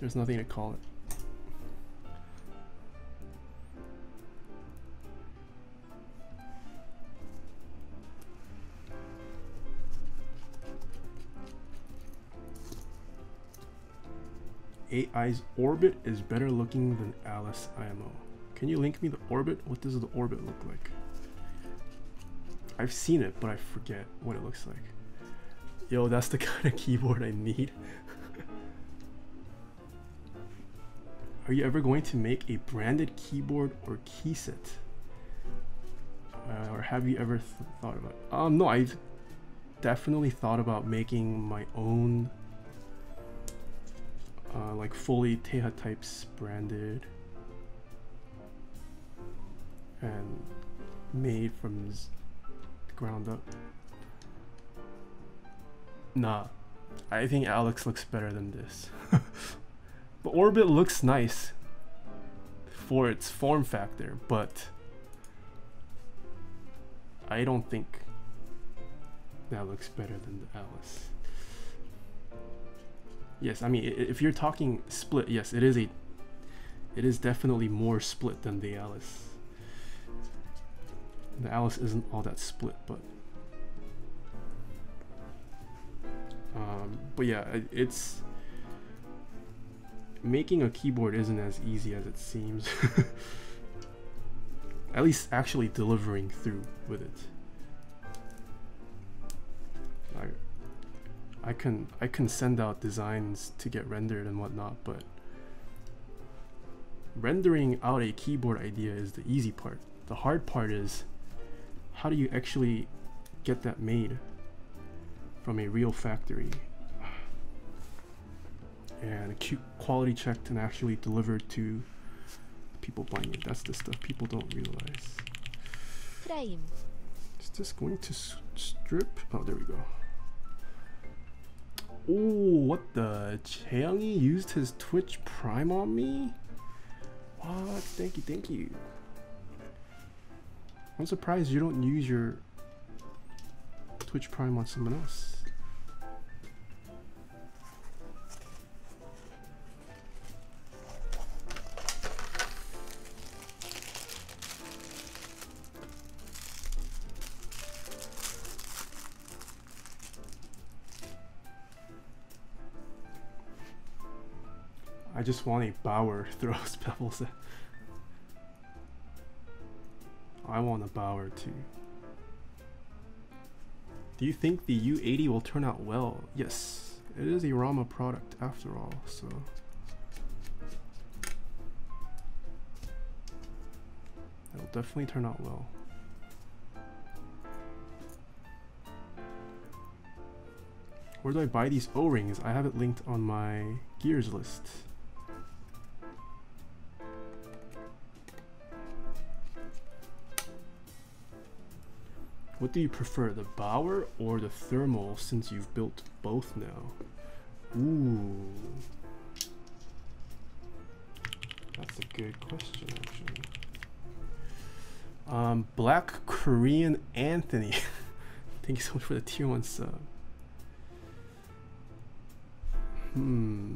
There's nothing to call it. AI's orbit is better looking than Alice IMO. Can you link me the orbit? What does the orbit look like? I've seen it, but I forget what it looks like. Yo, that's the [laughs] kind of keyboard I need. [laughs] Are you ever going to make a branded keyboard or keyset? Uh, or have you ever th thought about? Um, no, I've definitely thought about making my own, uh, like fully Taeha types branded and made from ground up. Nah, I think Alex looks better than this. [laughs] the Orbit looks nice for its form factor, but I don't think that looks better than the Alice. Yes, I mean if you're talking split, yes, it is a it is definitely more split than the Alice. The Alice isn't all that split, but um, but yeah, it's making a keyboard isn't as easy as it seems. [laughs] At least actually delivering through with it. I I can I can send out designs to get rendered and whatnot, but rendering out a keyboard idea is the easy part. The hard part is how do you actually get that made from a real factory and a quality checked and actually delivered to people buying it. That's the stuff people don't realize.
Frame.
Is this going to strip? Oh, there we go. Oh, what the? Cheongi used his Twitch Prime on me? What? Thank you, thank you. I'm surprised you don't use your Twitch Prime on someone else. I just want a Bauer [laughs] throws pebbles I want a Bauer too. Do you think the U80 will turn out well? Yes, it is a Rama product after all, so. It'll definitely turn out well. Where do I buy these O-rings? I have it linked on my gears list. What do you prefer, the Bauer or the thermal since you've built both now? Ooh. That's a good question actually. Um, Black Korean Anthony. [laughs] Thank you so much for the tier 1 sub. Hmm.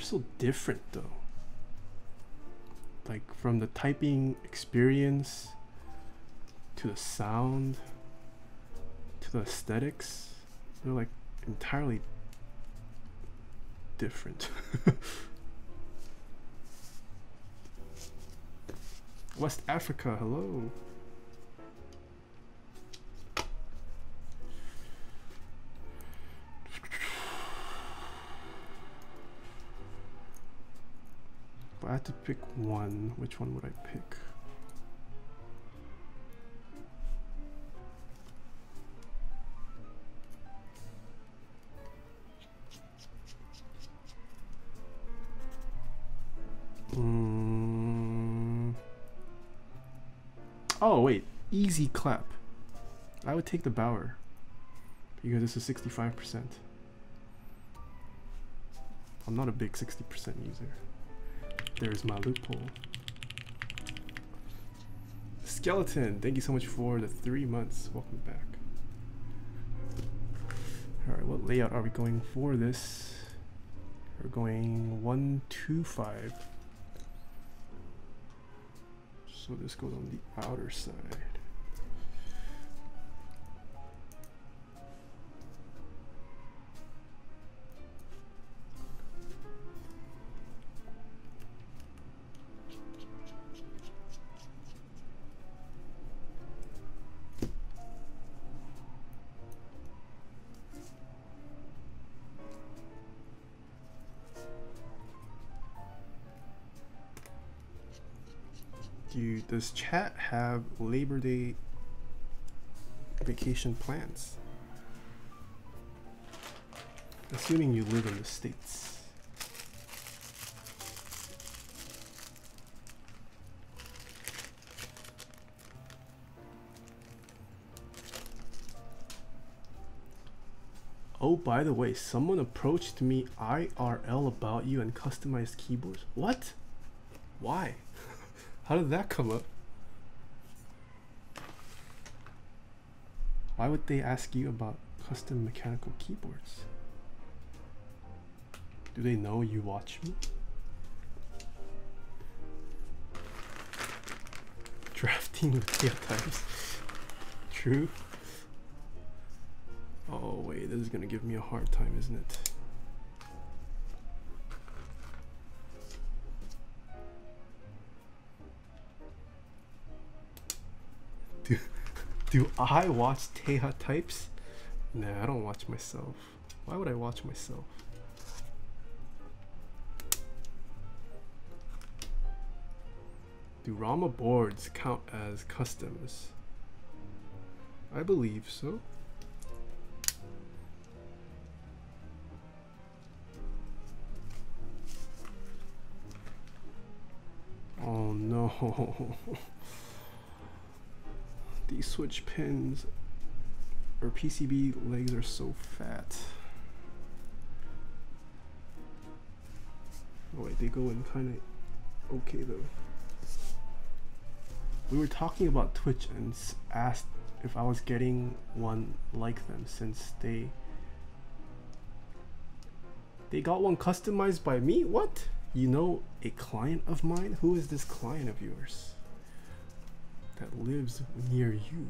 They're so different though. Like from the typing experience to the sound to the aesthetics, they're like entirely different. [laughs] West Africa, hello. I had to pick one, which one would I pick? Mm. Oh wait, easy clap. I would take the Bauer because this is 65%. I'm not a big 60% user. There's my loophole. Skeleton, thank you so much for the three months. Welcome back. Alright, what layout are we going for this? We're going one, two, five. So this goes on the outer side. Does chat have Labor Day vacation plans? Assuming you live in the States. Oh, by the way, someone approached me IRL about you and customized keyboards. What? Why? [laughs] How did that come up? Why would they ask you about custom mechanical keyboards? Do they know you watch me? [laughs] Drafting with types. True. Oh wait, this is gonna give me a hard time, isn't it? Do, do I watch Taeha types? Nah, I don't watch myself. Why would I watch myself? Do Rama boards count as customs? I believe so. Oh no. [laughs] These switch pins or PCB legs are so fat. Oh wait, they go in kind of okay though. We were talking about Twitch and asked if I was getting one like them since they they got one customized by me. What? You know a client of mine? Who is this client of yours that lives near you?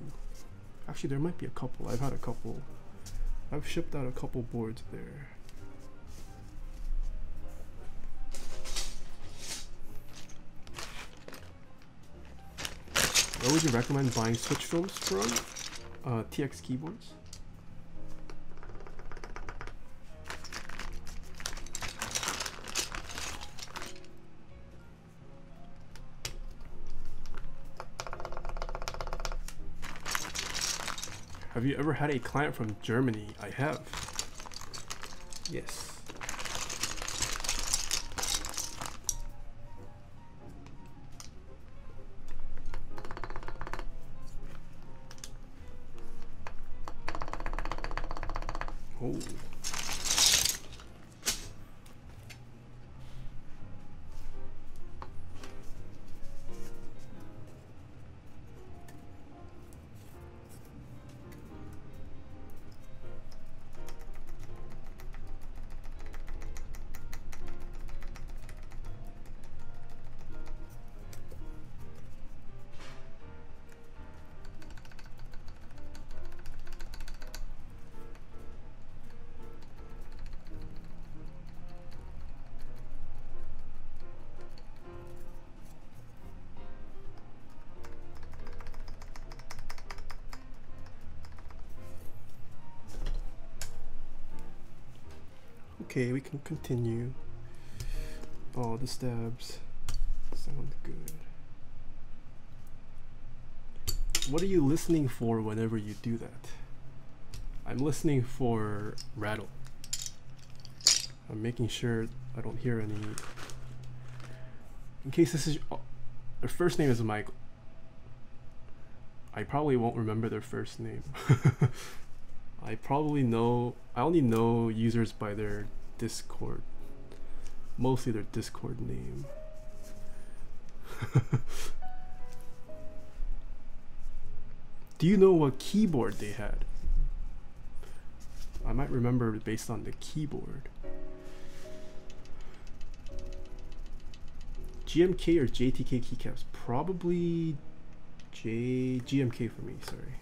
Actually, there might be a couple. I've had a couple. I've shipped out a couple boards there. Where would you recommend buying switch films from? Uh, TX keyboards. Have you ever had a client from Germany? I have. Yes. Okay, we can continue. All the stabs sound good. What are you listening for whenever you do that? I'm listening for rattle. I'm making sure I don't hear any. In case this is. Oh, their first name is Michael. I probably won't remember their first name. [laughs] I probably know. I only know users by their Discord. Mostly their Discord name. [laughs] Do you know what keyboard they had? I might remember based on the keyboard. GMK or JTK keycaps? Probably J GMK for me, sorry.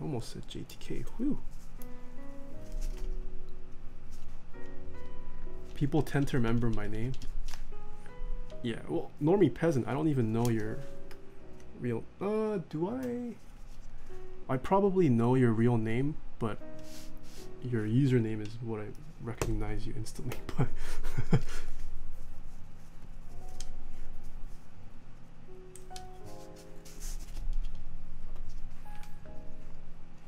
I almost said JTK. Whew. People tend to remember my name. Yeah, well, Normie Peasant, I don't even know your real. Uh, do I? I probably know your real name, but your username is what I recognize you instantly [laughs] by.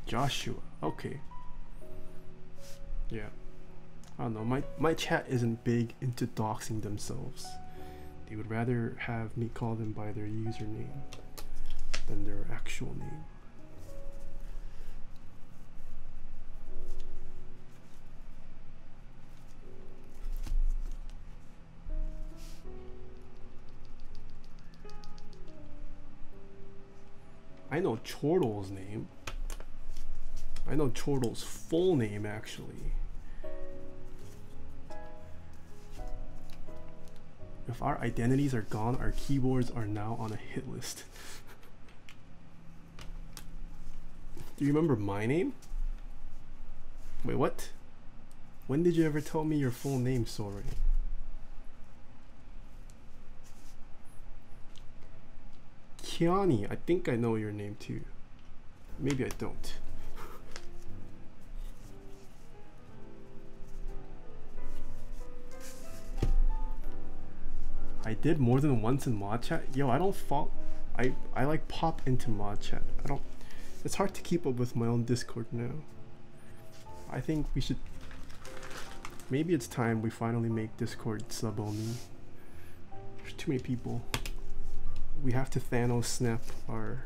Joshua, okay. Yeah. I don't know, my, my chat isn't big into doxing themselves. They would rather have me call them by their username than their actual name. I know Chortle's name. I know Chortle's full name actually. If our identities are gone, our keyboards are now on a hit list. Do you remember my name? Wait, what? When did you ever tell me your full name, Soren? Kiani, I think I know your name too. Maybe I don't. I did more than once in mod chat. Yo, I don't fall. I I like pop into mod chat. I don't. It's hard to keep up with my own Discord now. I think we should. Maybe it's time we finally make Discord sub only. There's too many people. We have to Thanos snap our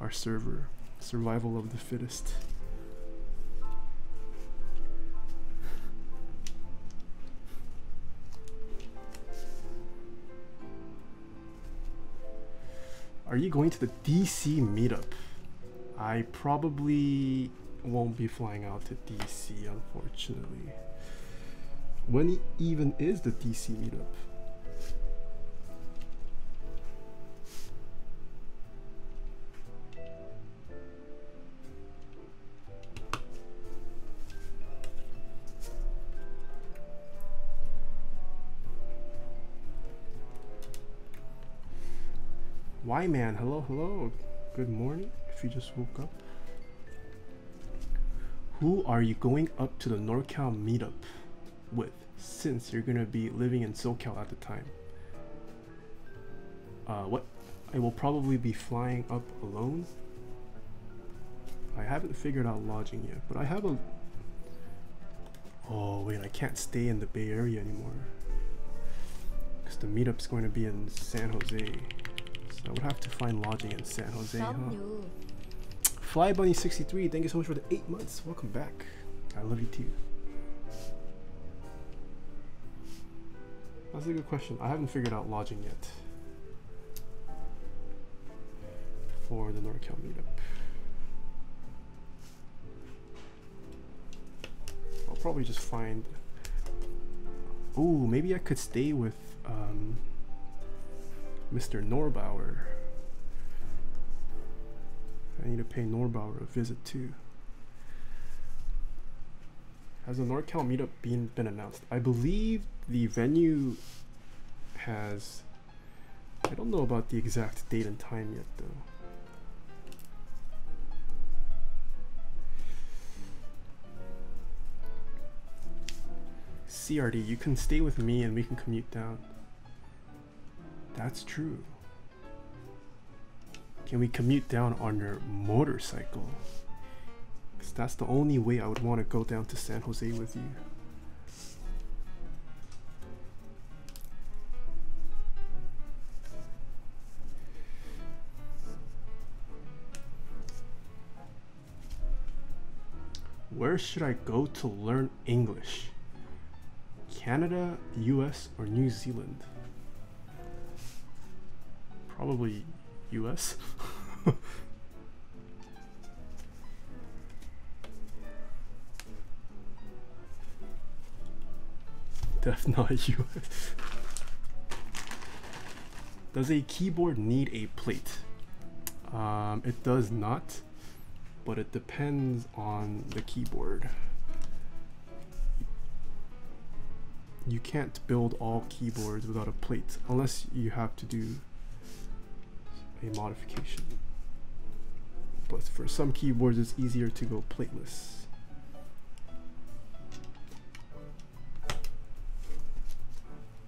our server. Survival of the fittest. Are you going to the DC meetup? I probably won't be flying out to DC, unfortunately. When even is the DC meetup? Why man? Hello, hello. Good morning. If you just woke up. Who are you going up to the NorCal meetup with since you're gonna be living in SoCal at the time? Uh, what? I will probably be flying up alone. I haven't figured out lodging yet, but I have a. Oh, wait, I can't stay in the Bay Area anymore. Because the meetup's going to be in San Jose. I would have to find lodging in San Jose, huh?
From you.
Flybunny63, thank you so much for the eight months. Welcome back. I love you too. That's a good question. I haven't figured out lodging yet for the NorCal meetup. I'll probably just find. Ooh, maybe I could stay with um, Mr. Norbauer. I need to pay Norbauer a visit too. Has the NorCal meetup been been announced? I believe the venue has. I don't know about the exact date and time yet, though. CRD, you can stay with me and we can commute down. That's true. Can we commute down on your motorcycle? Because that's the only way I would want to go down to San Jose with you. Where should I go to learn English? Canada, US, or New Zealand? Probably US. [laughs] Def not US. Does a keyboard need a plate? Um, it does not, but it depends on the keyboard. You can't build all keyboards without a plate unless you have to do a modification. But for some keyboards, it's easier to go plateless.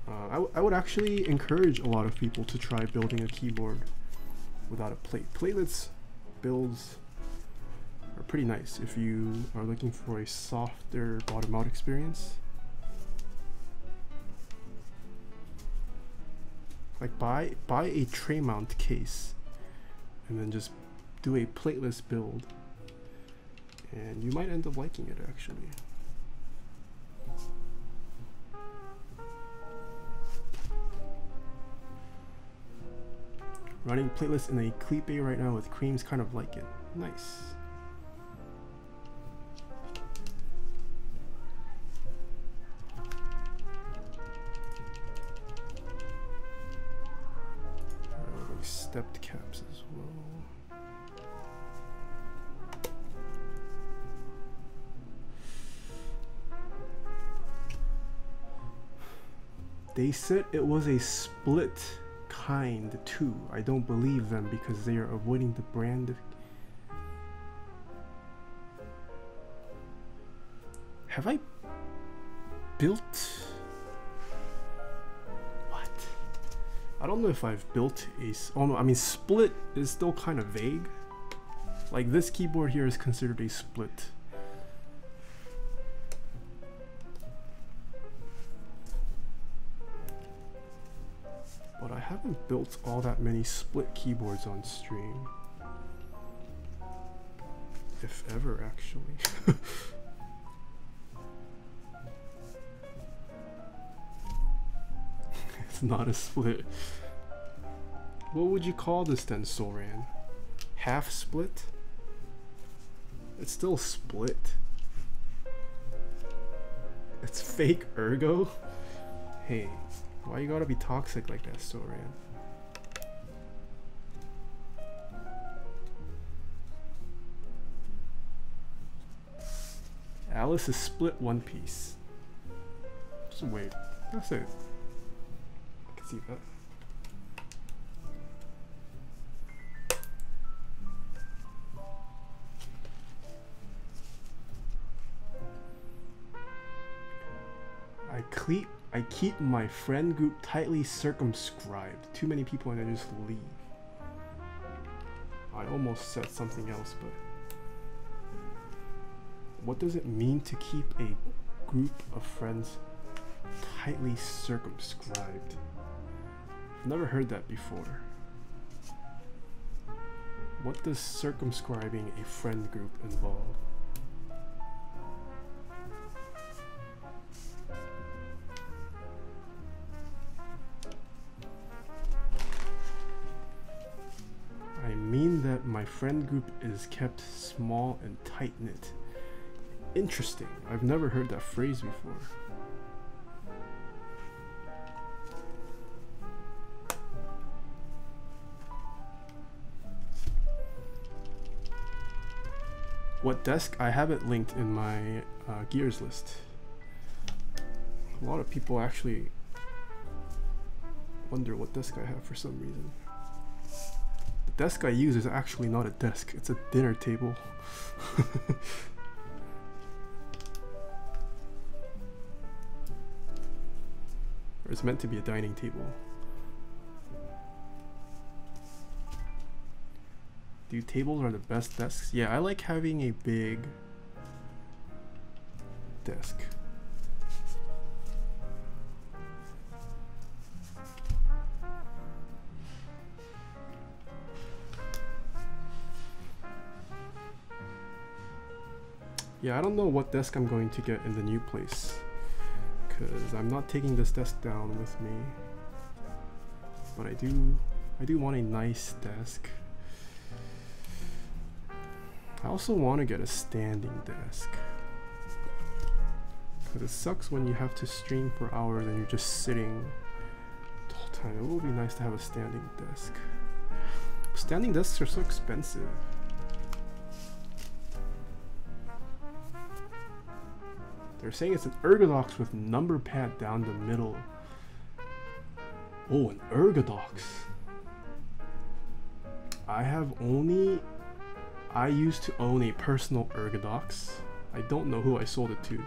Uh, I, would actually encourage a lot of people to try building a keyboard without a plate. Plateless builds are pretty nice if you are looking for a softer bottom out experience. Like buy buy a tray mount case and then just do a plateless build and you might end up liking it actually. Running plateless in a bay right now with creams kind of like it. Nice. Stepped caps as well. They said it was a split kind too. I don't believe them because they are avoiding the brand. Have I built I don't know if I've built a. Oh no, I mean split is still kind of vague. Like this keyboard here is considered a split. But I haven't built all that many split keyboards on stream. If ever, actually. [laughs] it's not a split. What would you call this then, Soran? Half split? It's still split. it's fake ergo? Hey, why you gotta be toxic like that, Soran? Alice is split one piece. Just wait. That's it. I see that. I keep I keep my friend group tightly circumscribed. Too many people and I just leave. I almost said something else, but what does it mean to keep a group of friends tightly circumscribed? Never heard that before. What does circumscribing a friend group involve? I mean that my friend group is kept small and tight knit. Interesting. I've never heard that phrase before. What desk? I have it linked in my uh, gears list. A lot of people actually wonder what desk I have for some reason. The desk I use is actually not a desk, it's a dinner table. [laughs] or it's meant to be a dining table. Do tables are the best desks? Yeah, I like having a big desk. Yeah, I don't know what desk I'm going to get in the new place. Because I'm not taking this desk down with me. But I do, I do want a nice desk. I also want to get a standing desk. Because it sucks when you have to stream for hours and you're just sitting the whole time. It would be nice to have a standing desk. Standing desks are so expensive. They're saying it's an ergodox with number pad down the middle. Oh, an ergodox. I have only I used to own a personal ergodox. I don't know who I sold it to.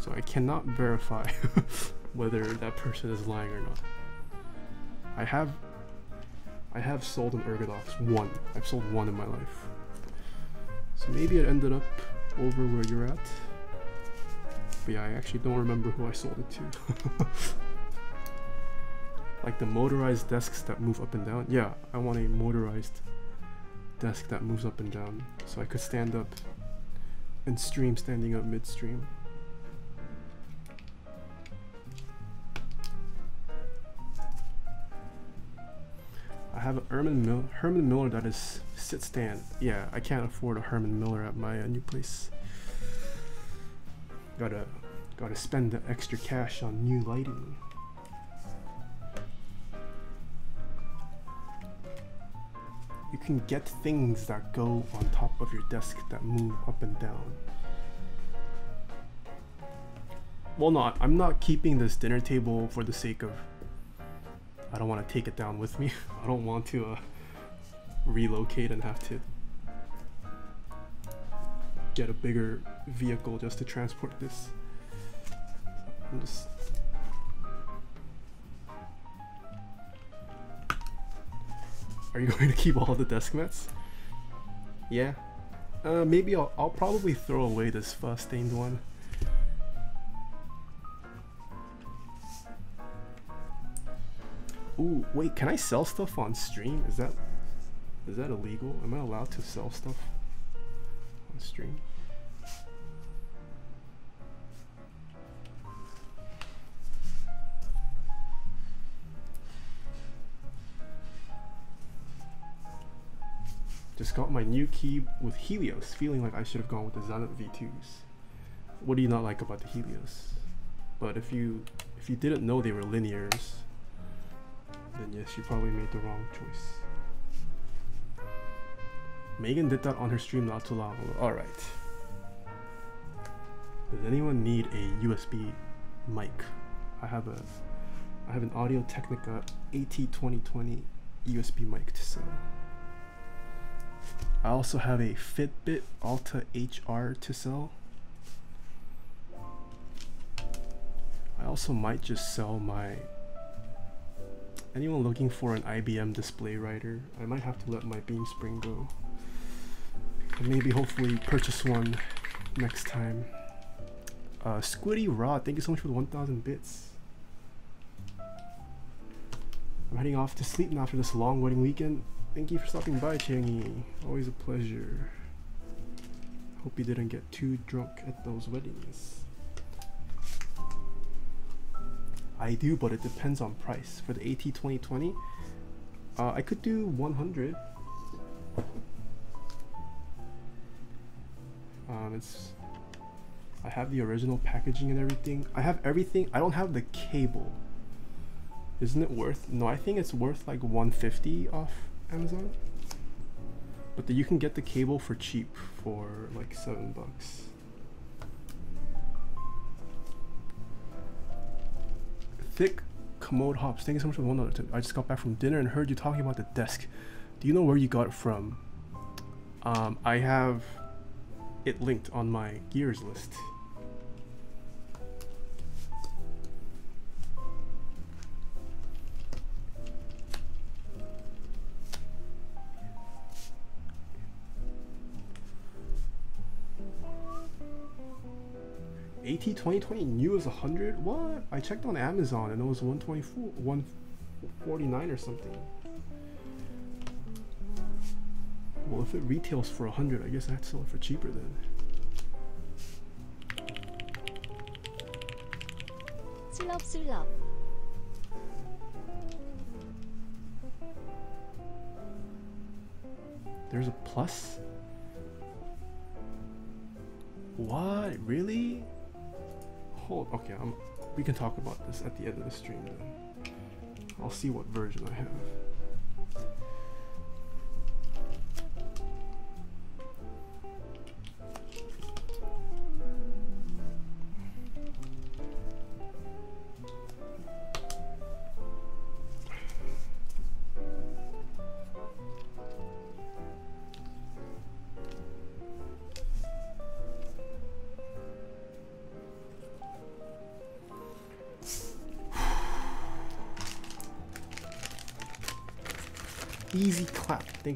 So I cannot verify [laughs] whether that person is lying or not. I have I have sold an ergodox one. I've sold one in my life. So maybe it ended up over where you're at. But yeah, I actually don't remember who I sold it to. [laughs] like the motorized desks that move up and down. Yeah, I want a motorized desk that moves up and down so I could stand up and stream standing up midstream. I have a Herman, Mil Herman Miller that is sit stand. Yeah, I can't afford a Herman Miller at my uh, new place. Gotta, gotta spend the extra cash on new lighting. You can get things that go on top of your desk that move up and down. Well, not. I'm not keeping this dinner table for the sake of. I don't want to take it down with me. [laughs] I don't want to uh, relocate and have to get a bigger vehicle just to transport this. I'm just Are you [laughs] going to keep all the desk mats? Yeah. Uh, maybe I'll, I'll probably throw away this stained one. Ooh, wait, can I sell stuff on stream? Is that is that illegal? Am I allowed to sell stuff on stream? Just got my new key with Healios, feeling like I should have gone with the Zenith V2s. what do you not like about the Healios? But if you if you didn't know they were linears, then yes, you probably made the wrong choice. Megan did that on her stream not too long ago. All right. Does anyone need a USB mic? I have a I have an Audio Technica AT2020 USB mic to sell. I also have a Fitbit Alta HR to sell. I also might just sell my anyone looking for an IBM display writer. I might have to let my beam spring go. And maybe hopefully purchase one next time. Uh, Squiddy Rod, thank you so much for the 1000 bits. I'm heading off to sleep now after this long wedding weekend. Thank you for stopping by, Changi. Always a pleasure. Hope you didn't get too drunk at those weddings. I do, but it depends on price. For the AT2020, uh, I could do 100. Um, it's. I have the original packaging and everything. I have everything. I don't have the cable. Isn't it worth? No, I think it's worth like 150 off Amazon. But the, you can get the cable for cheap for like seven bucks. Thick commode hops. Thank you so much for the one dollar. I just got back from dinner and heard you talking about the desk. Do you know where you got it from? Um, I have it linked on my gears list. AT 2020 new is 100? What? I checked on Amazon and it was 124, 149 or something. Well, if it retails for 100, I guess I'd sell it for cheaper then.
Sulap, sulap.
There's a plus? What? Really? Hold. Okay, I'm, we can talk about this at the end of the stream then. I'll see what version I have.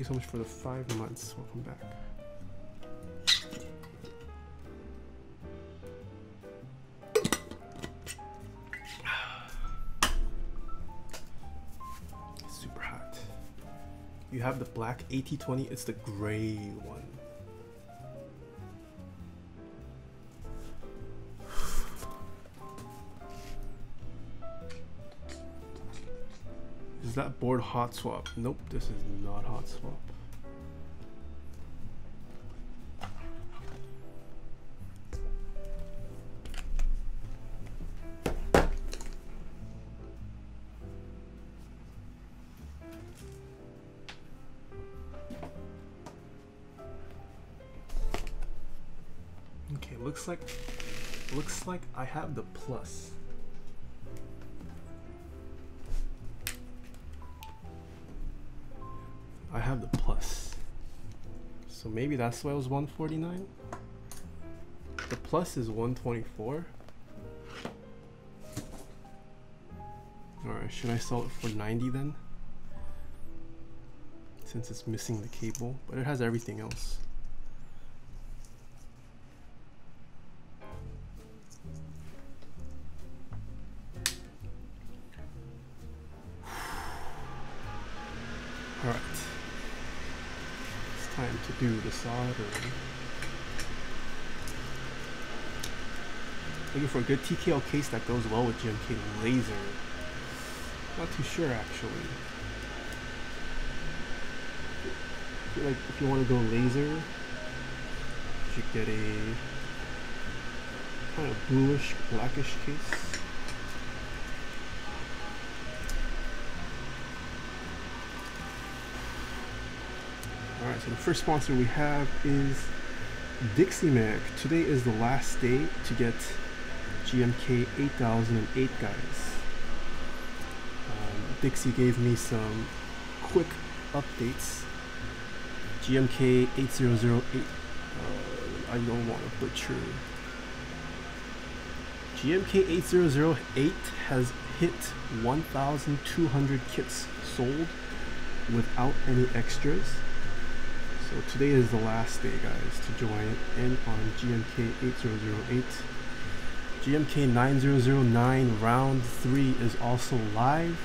You so much for the five months. Welcome back. Super hot. You have the black AT20, it's the gray one. Board hot swap? Nope, this is not hot swap. Okay, looks like looks like I have the plus. That's why it was 149. The plus is 124. Alright, should I sell it for 90 then? Since it's missing the cable, but it has everything else. Looking for a good TKL case that goes well with GMK laser. Not too sure actually. Like if you want to go laser, you should get a kind of bluish, blackish case. Alright, so the first sponsor we have is Dixie Mech. Today is the last day to get GMK 8008 guys. Um, Dixie gave me some quick updates. GMK 8008, uh, I don't want to butcher. GMK 8008 has hit 1,200 kits sold without any extras. So today is the last day, guys, to join in on GMK 8008. GMK 9009 round 3 is also live.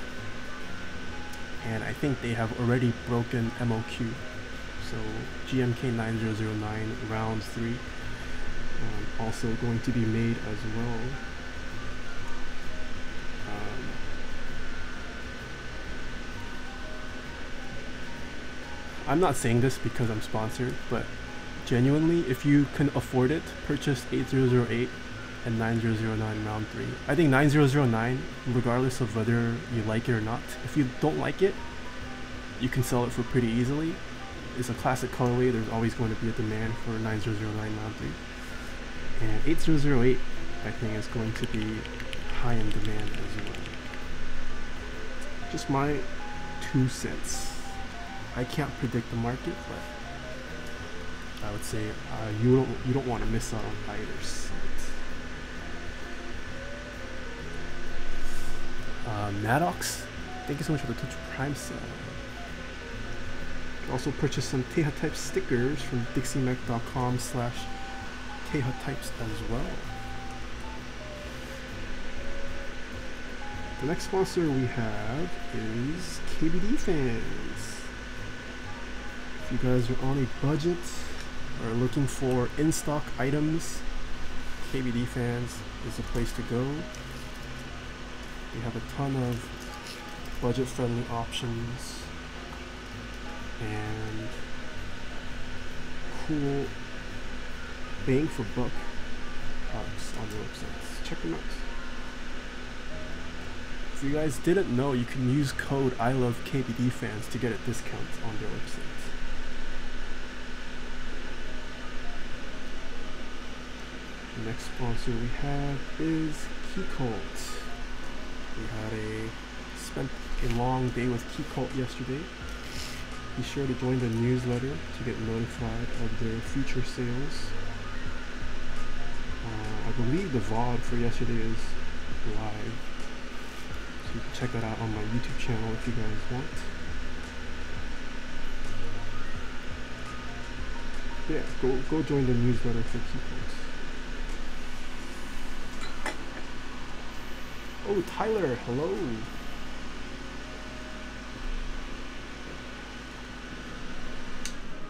And I think they have already broken MOQ. So GMK 9009 round 3 um, also going to be made as well. Um, I'm not saying this because I'm sponsored, but genuinely, if you can afford it, purchase 8008 and 9009 round 3. I think 9009, regardless of whether you like it or not, if you don't like it, you can sell it for pretty easily. It's a classic colorway, there's always going to be a demand for 9009 round 3. And 8008, I think, is going to be high in demand as well. Just my two cents. I can't predict the market, but I would say uh, you don't you don't want to miss out on either set. Uh, Maddox, thank you so much for the Twitch Prime can also purchase some Taeha type stickers from dixiemech.com slash Taeha types as well. The next sponsor we have is KBDfans. If you guys are on a budget or looking for in-stock items, KBDfans is a place to go. They have a ton of budget-friendly options and cool bang for buck products on their websites. Check them out. If you guys didn't know, you can use code I love KBDfans to get a discount on their website. The next sponsor we have is Keycult. We had a spent a long day with Keycult yesterday. Be sure to join the newsletter to get notified of their future sales. Uh, I believe the VOD for yesterday is live. So you can check that out on my YouTube channel if you guys want. Yeah, go go join the newsletter for Keycult. Oh, Tyler, hello.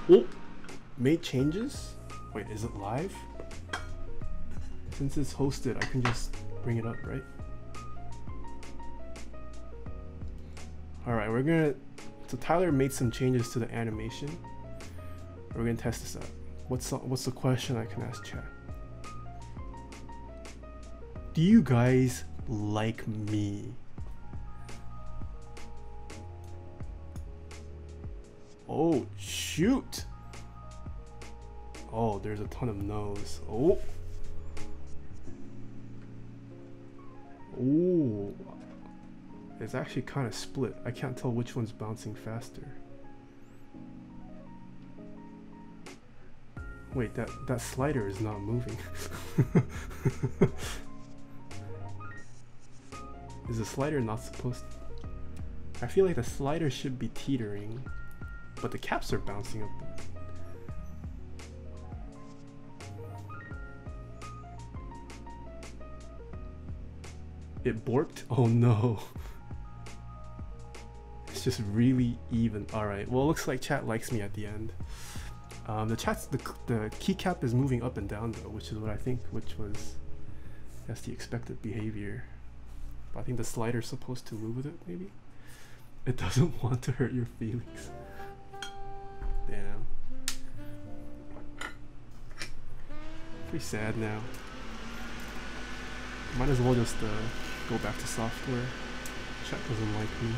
Oh, made changes? Wait, is it live? Since it's hosted, I can just bring it up, right? Alright, we're gonna... So Tyler made some changes to the animation. We're gonna test this out. What's the, what's the question I can ask chat? Do you guys like me? Oh, shoot! Oh, there's a ton of no's. Oh! Ooh. It's actually kind of split. I can't tell which one's bouncing faster. Wait, that, that slider is not moving. [laughs] is the slider not supposed to... I feel like the slider should be teetering, but the caps are bouncing up. It borked? Oh no. [laughs] It's just really even. Alright, well it looks like chat likes me at the end. Um, the chat's the, the keycap is moving up and down though, which is what I think, which was that's the expected behavior. I think the slider's supposed to move with it, maybe. It doesn't [laughs] want to hurt your feelings. Damn. Pretty sad now. Might as well just uh, go back to software. Chat doesn't like me.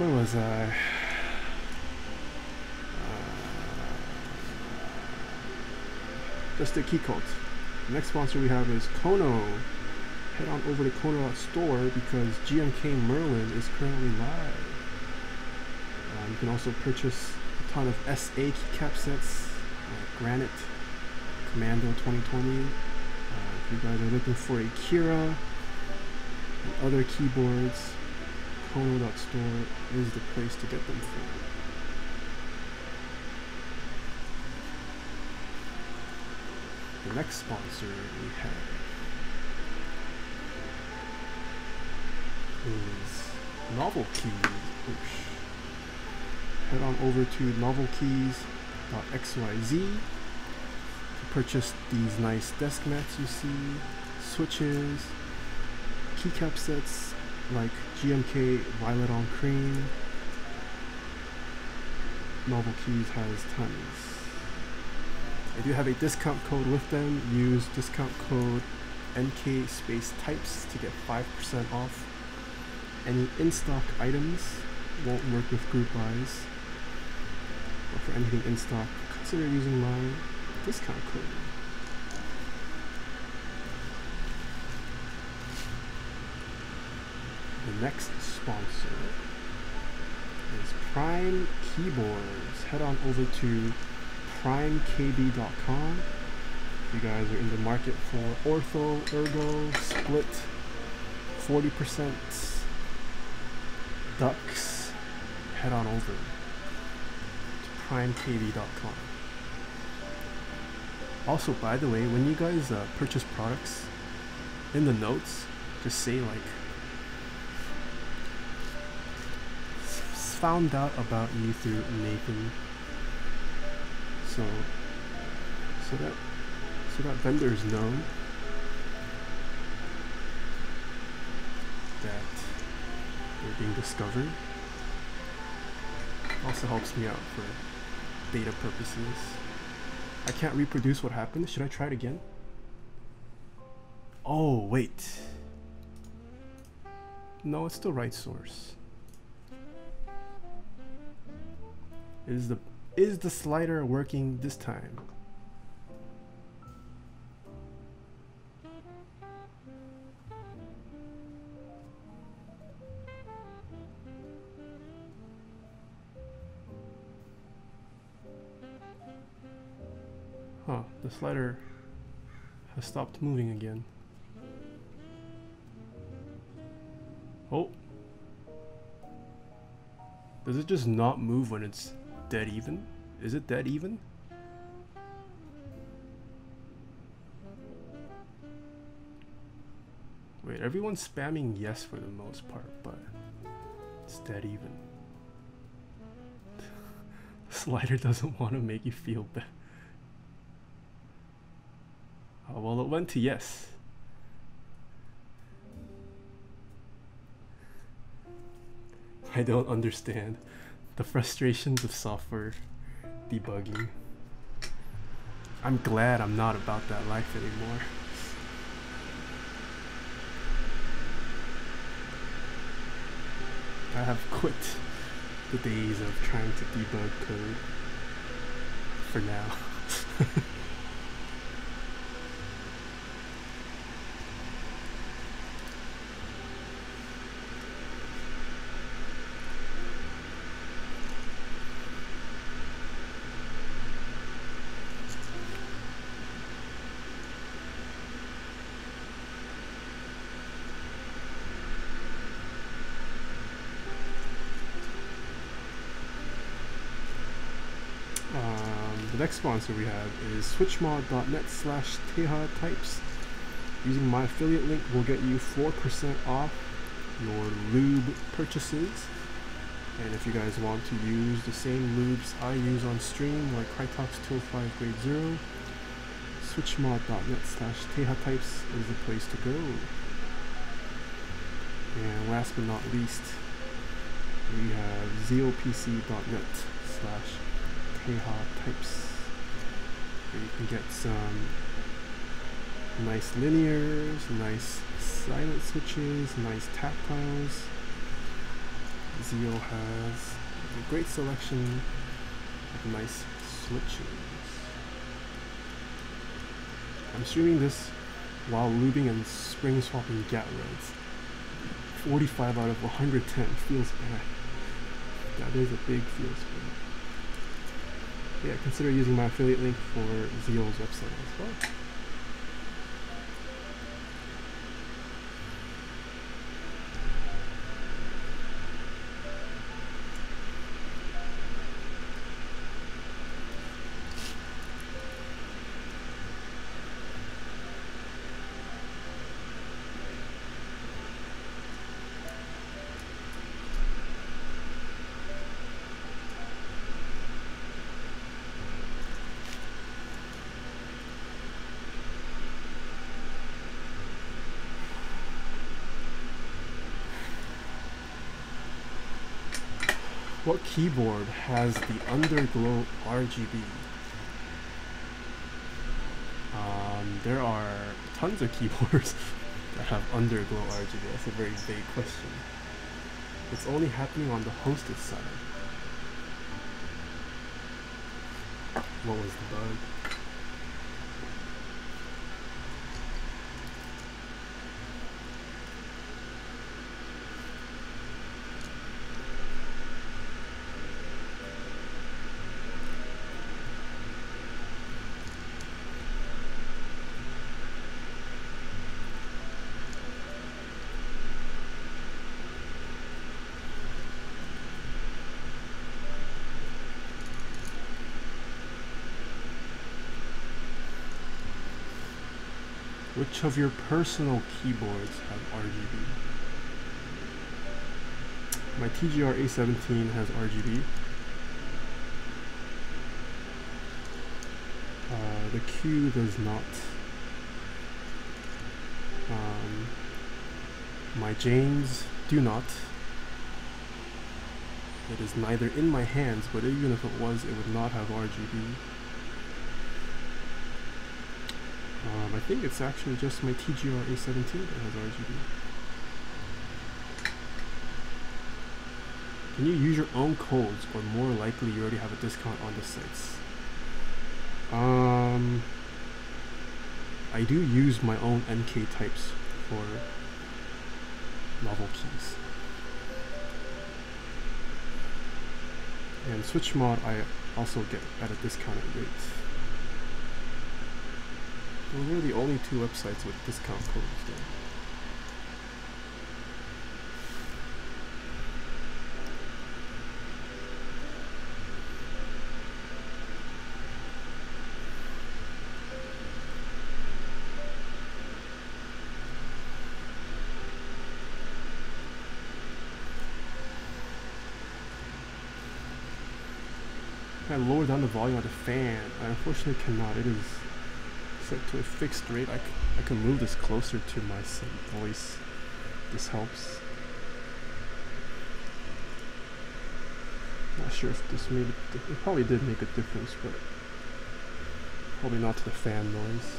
Where was I? Uh, just a key code. The next sponsor we have is Kono. Head on over to Kono store because GMK Merlin is currently live. Uh, you can also purchase a ton of SA keycap sets, like Granite, Commando 2020. Uh, if you guys are looking for a Kira and other keyboards, Kono.store is the place to get them from. The next sponsor we have is NovelKeys. Head on over to novelkeys.xyz to purchase these nice desk mats you see, switches, keycap sets like GMK Violet on Cream. Novel Keys has tons. I do have a discount code with them. Use discount code NK space types to get 5% off. Any in stock items won't work with group buys. But for anything in stock, consider using my discount code. The next sponsor is Prime Keyboards. Head on over to primekb.com. If you guys are in the market for ortho, ergo, split, 40% ducks, head on over to primekb.com. Also, by the way, when you guys uh, purchase products, in the notes, just say like, found out about you through Nathan. So so that so that vendors know that they're being discovered. Also helps me out for data purposes. I can't reproduce what happened. Should I try it again? Oh wait. No it's the right source is the is the slider working this time? Huh, the slider has stopped moving again. Oh. Does it just not move when it's dead even? Is it dead even? Wait, everyone's spamming yes for the most part, but it's dead even. [laughs] Slider doesn't want to make you feel bad. Oh, well, it went to yes. I don't understand the frustrations of software debugging. I'm glad I'm not about that life anymore. I have quit the days of trying to debug code for now. [laughs] Um, the next sponsor we have is switchmod.net slash Taeha types. Using my affiliate link will get you 4% off your lube purchases. And if you guys want to use the same lubes I use on stream, like Krytox 205 Grade 0, switchmod.net slash Taeha types is the place to go. And last but not least, we have zealpc.net slash Taeha types. Where you can get some nice linears, nice silent switches, nice tactiles. Zeal has a great selection of nice switches. I'm streaming this while lubing and spring swapping Gaterons. 45 out of 110 feels bad. That is a big feels bad. Yeah, consider using my affiliate link for Zeal's website as well. What keyboard has the underglow RGB? Um, there are tons of keyboards [laughs] that have underglow RGB. That's a very vague question. It's only happening on the hosted side. What was the bug? Of your personal keyboards have RGB? My TGR A17 has RGB. Uh, the Q does not. Um, my James do not. It is neither in my hands, but even if it was, it would not have RGB. Um, I think it's actually just my TGR A17 that has RGB. Can you use your own codes, or more likely you already have a discount on the sites? Um, I do use my own NK types for NovelKeys. And Switchmod I also get at a discounted rate. Those are the only two websites with discount codes though. I lower down the volume of the fan. I unfortunately cannot. It is set to a fixed rate. I, I can move this closer to my voice. This helps. Not sure if this made it, it probably did make a difference, but probably not to the fan noise.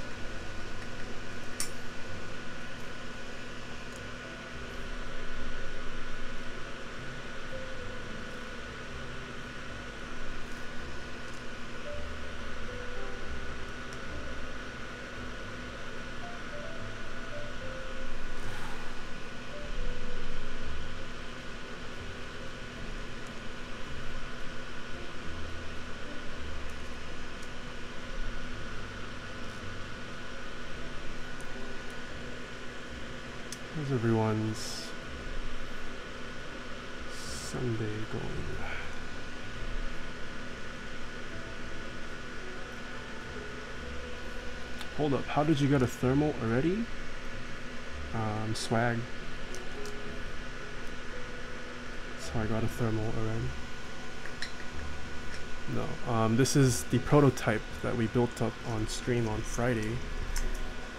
How's everyone's Sunday going? Hold up, how did you get a thermal already? Um, swag. So I got a thermal already. No, um, this is the prototype that we built up on stream on Friday.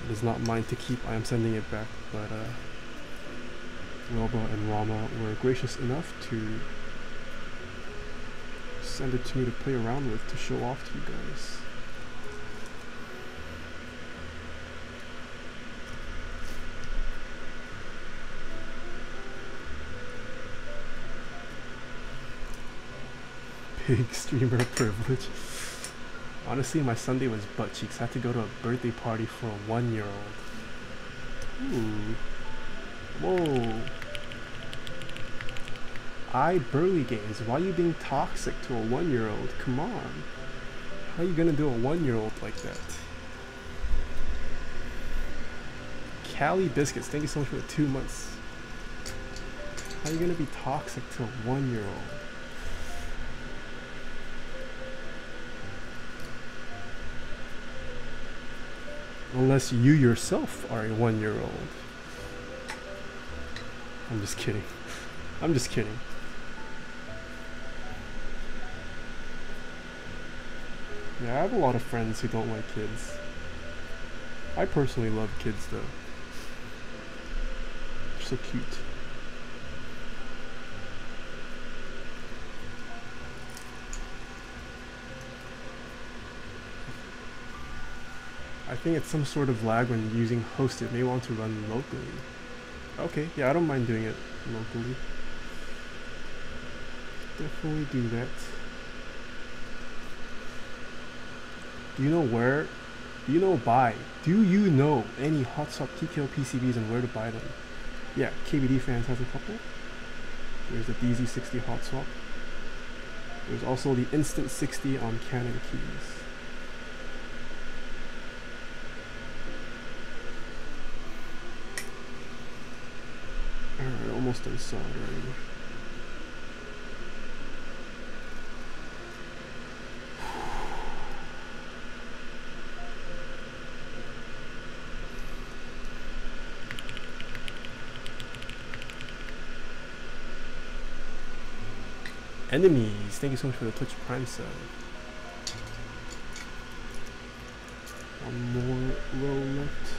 It is not mine to keep, I am sending it back, but uh, and Rama were gracious enough to send it to me to play around with to show off to you guys. [laughs] Big streamer privilege. Honestly, my Sunday was butt cheeks. I had to go to a birthday party for a one year old. Ooh. Whoa. I Burly Games. Why are you being toxic to a one year old? Come on. How are you gonna do a one year old like that? Cali Biscuits, thank you so much for the two months. How are you gonna be toxic to a one year old? Unless you yourself are a one year old. I'm just kidding. I'm just kidding. Yeah, I have a lot of friends who don't like kids. I personally love kids though. They're so cute. I think it's some sort of lag when using host. It May want to run locally. Okay, yeah, I don't mind doing it locally. Definitely do that. Do you know where? Do you know buy? Do you know any hot swap TKO PCBs and where to buy them? Yeah, KBDfans has a couple. There's the DZ60 hot swap. There's also the Instant 60 on Canon keys. Alright, almost sawed already. Enemies, thank you so much for the Twitch Prime sub. One more row left.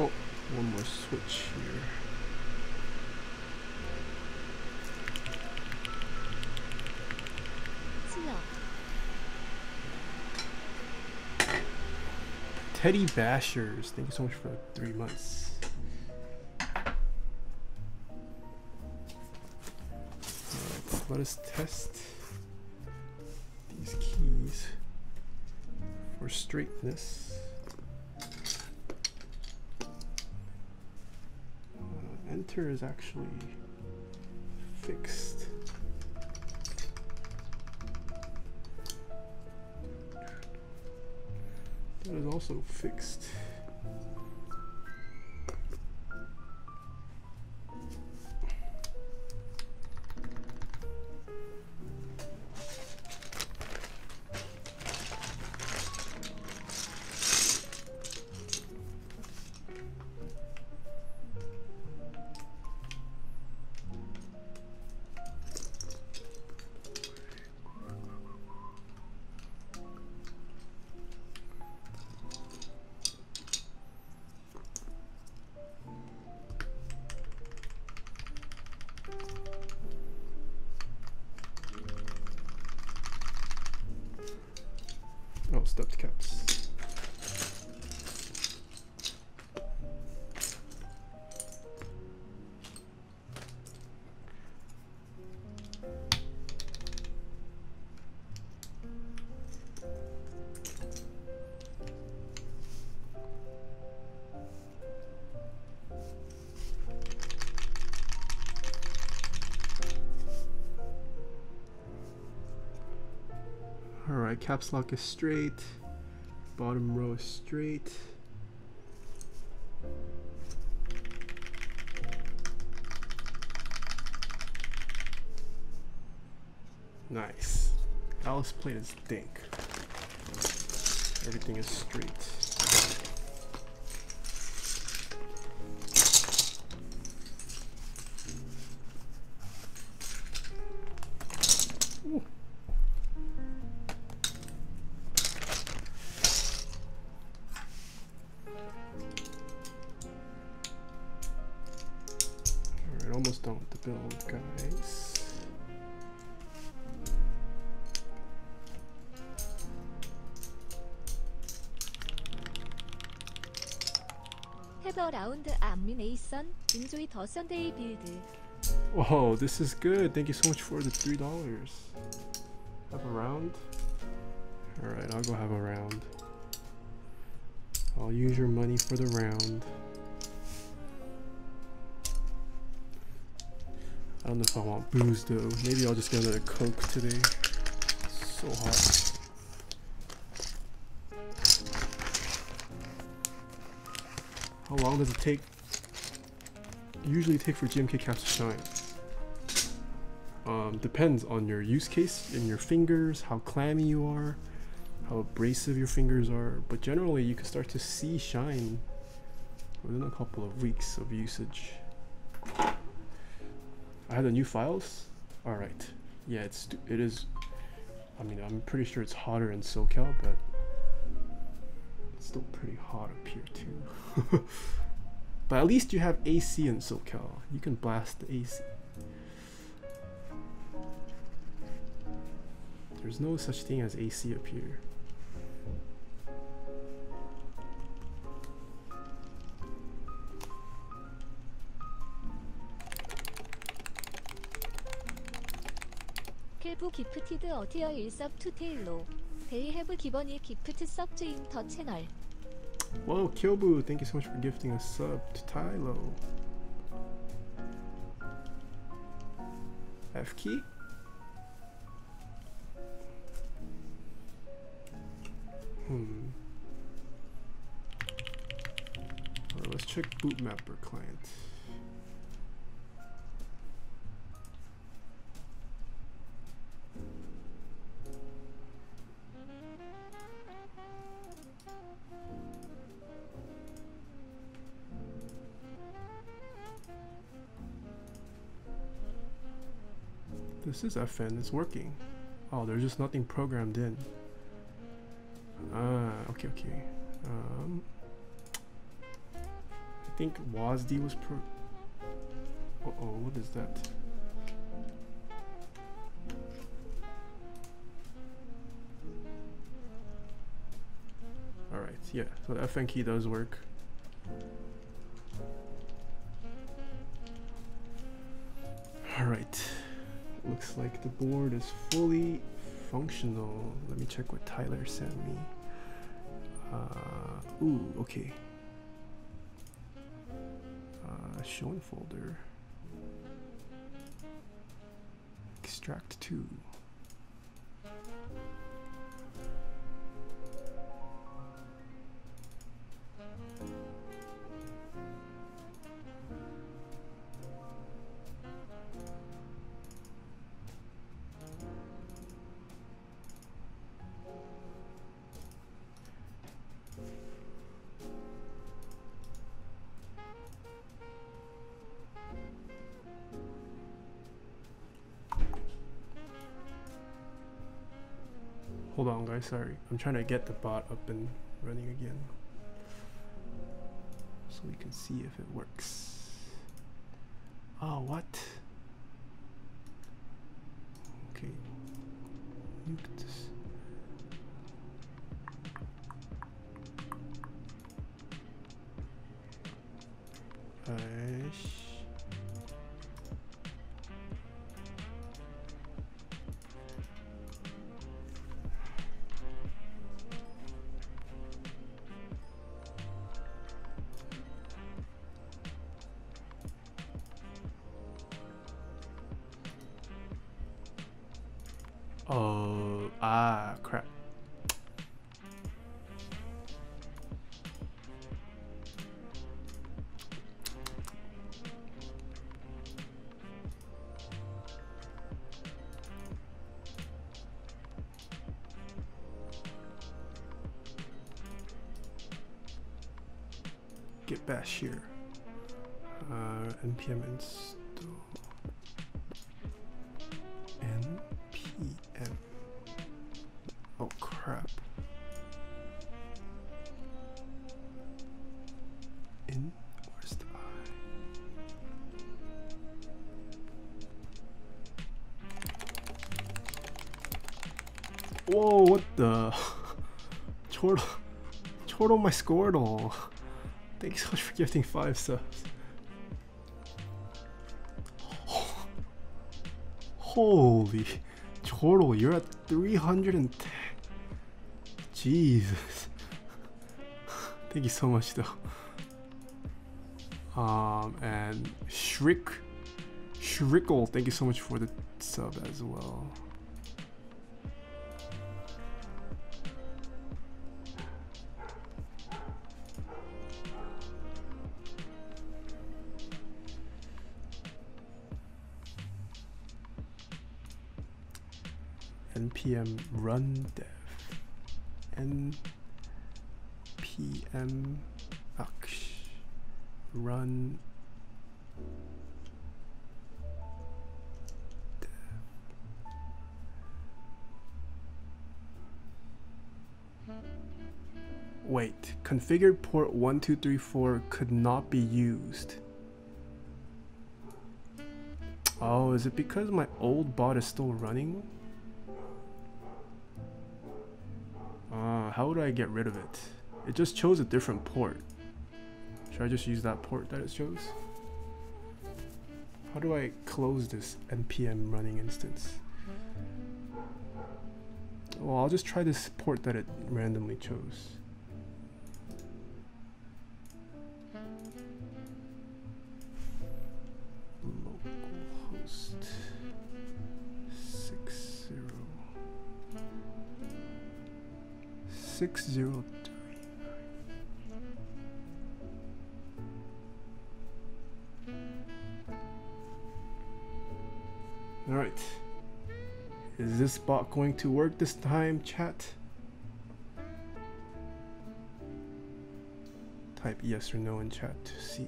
Oh, one more switch here.
슬러
Teddy Bashers, thank you so much for three months. Let us test these keys for straightness. Uh, enter is actually fixed. Also fixed. caps lock is straight, bottom row is straight. Nice. Alice plate is dink. Everything is straight. Oh, Enjoy the
Sunday build.
Whoa, this is good. Thank you so much for the three dollars. Have a round. All right, I'll go have a round. I'll use your money for the round. I don't know if I want booze though. Maybe I'll just get another Coke today. It's so hot. How long does it take Usually take for GMK caps to shine. Um, depends on your use case and your fingers, how clammy you are, how abrasive your fingers are. But generally, you can start to see shine within a couple of weeks of usage. I have the new files. All right. Yeah, it's it is. I mean, I'm pretty sure it's hotter in SoCal, but it's still pretty hot up here too. [laughs] but at least you have AC in SoCal. You can blast the AC. There's no such thing as AC up here.
켈부 기프티드 어티어 1섭 투테일로 데이 해브 기버니 기프트 섭 주인 더 채널
Whoa, Kyobu, thank you so much for gifting a sub to Tylo. F key? Hmm. Alright, let's check Bootmapper client. This is FN, it's working. Oh, there's just nothing programmed in. Ah, okay, okay. Um, I think WASD was pro. Uh oh, what is that? Alright, yeah, so the FN key does work. Like the board is fully functional. Let me check what Tyler sent me. Uh, ooh, okay. Uh, shown folder. Extract 2. Hold on, guys. Sorry, I'm trying to get the bot up and running again, so we can see if it works. Oh, what? Here. Uh, npm install npm. Oh crap. In where's the I? Whoa, what the? [laughs] Chortle, Chortle my Squirtle. Thank you so much for gifting five subs. Holy, Chortle, you're at 310. Jesus. Thank you so much though. Um, and Shriek, Shrickle, thank you so much for the sub as well. Run dev npm aksh run dev. Wait, configured port 1234 could not be used. Oh, is it because my old bot is still running? How would I get rid of it? It just chose a different port. Should I just use that port that it chose? How do I close this npm running instance? Well, I'll just try this port that it randomly chose. Six zero three. All right. Is this bot going to work this time, chat? Type yes or no in chat to see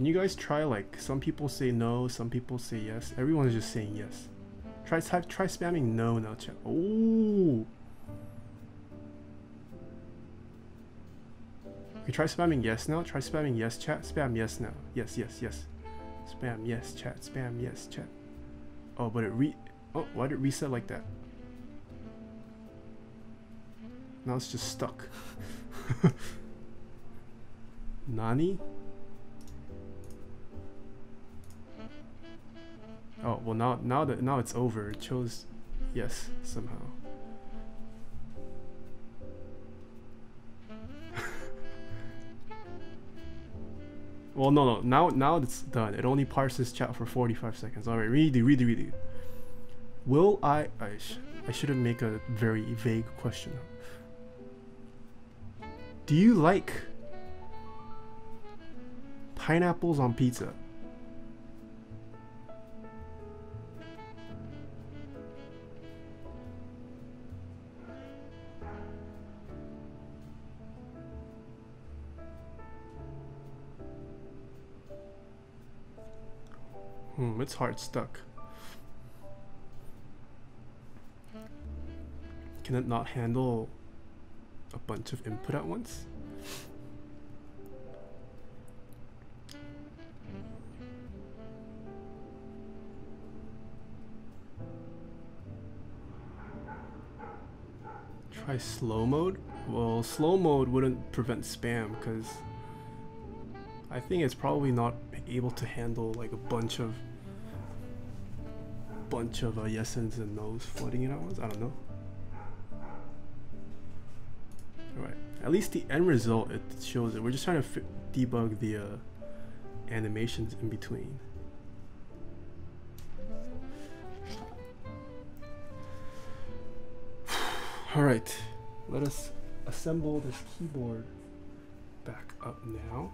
Can you guys try like some people say no, some people say yes. Everyone is just saying yes. Try type try spamming no now, chat. Oh. Okay, try spamming yes now. Try spamming yes, chat. Spam yes now. Yes, yes, yes. Spam yes, chat. Spam yes, chat. Oh, but it re. Oh, why did it reset like that? Now it's just stuck. [laughs] Nani? Oh well, now now that now it's over. It chose yes somehow. [laughs] well, no, no. Now now it's done. It only parses chat for 45 seconds. All right, redo, redo, redo. Will I? I, sh I shouldn't make a very vague question. Do you like pineapples on pizza? It's hard stuck. Can it not handle a bunch of input at once? Try slow mode? Well, slow mode wouldn't prevent spam because I think it's probably not able to handle like a bunch of bunch of uh, yes's and no's flooding in at once. I don't know. Alright, at least the end result it shows it. We're just trying to debug the uh, animations in between. [sighs] Alright, let us assemble this keyboard back up now.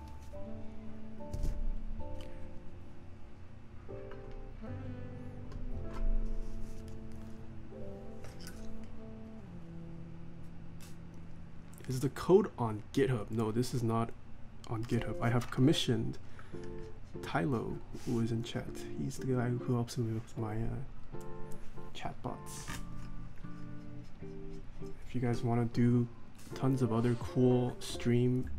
Is the code on GitHub? No, this is not on GitHub. I have commissioned Tylo, who is in chat. He's the guy who helps me with my uh, chatbots. If you guys want to do tons of other cool stream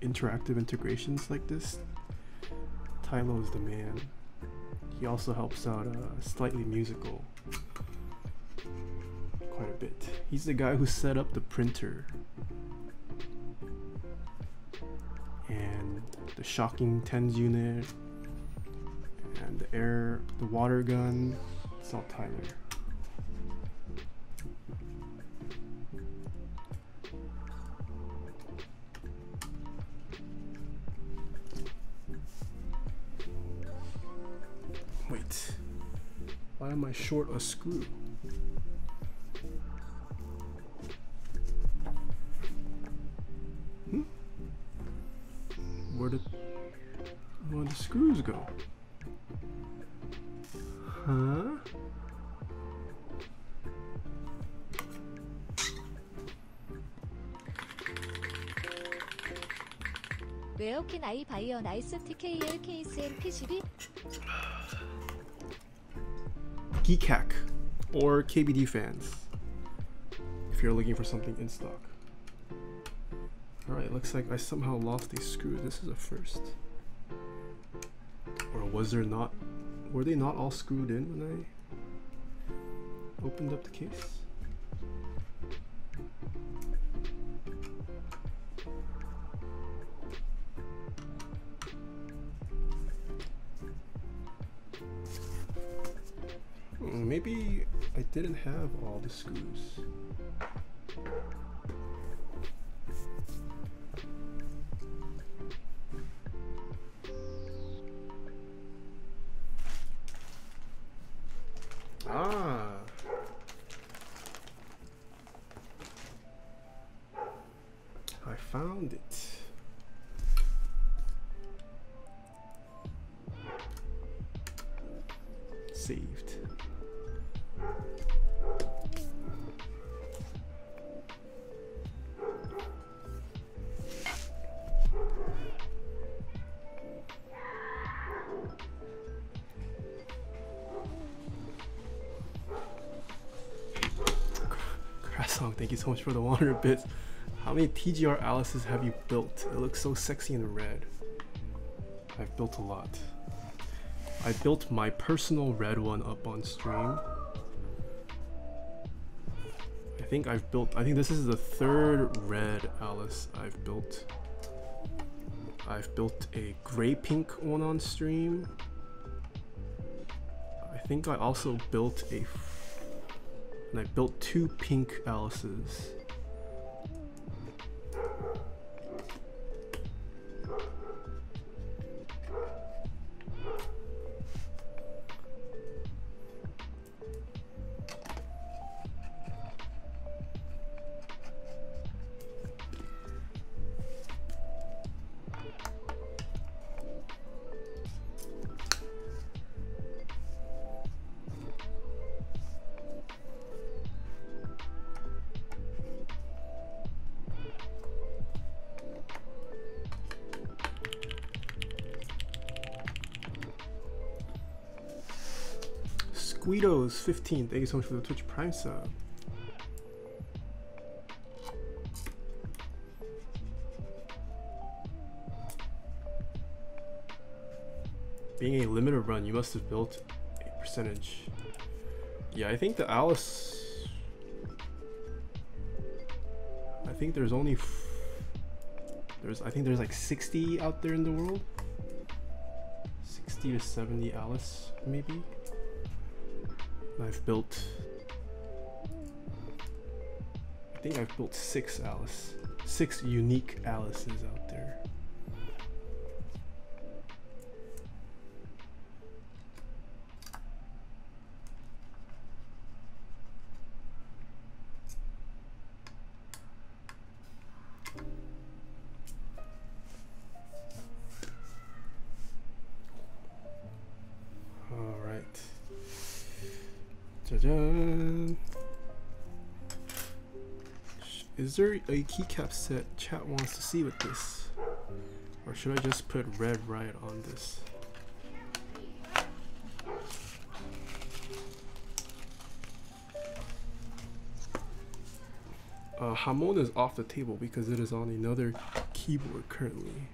interactive integrations like this, Tylo is the man. He also helps out uh, Slightly Musical bit. He's the guy who set up the printer and the shocking tens unit and the air, the water gun. It's all Tyler. Wait, why am I short a screw? Where
can I buy a nice TKL case and PCB?
Geekhack or KBDfans if you're looking for something in stock. Alright, looks like I somehow lost a screw. This is a first. Or was there not? Were they not all screwed in when I opened up the case? Have all the screws. So much for the 100 bits. How many TGR Alice's have you built? It looks so sexy in red. I've built a lot. I built my personal red one up on stream. I think I've built, I think this is the third red Alice I've built. I've built a gray pink one on stream. I think I also built a, and I built two pink Alices. Squeedos 15, thank you so much for the Twitch Prime sub. Being a limited run, you must have built a percentage. Yeah, I think the Alice. I think there's only. There's, I think there's like 60 out there in the world. 60 to 70 Alice, maybe. I've built. I think I've built six Alice, six unique Alices out keycap set chat wants to see with this? Or should I just put red Riot on this? Uh, Hamon is off the table because it is on another keyboard currently.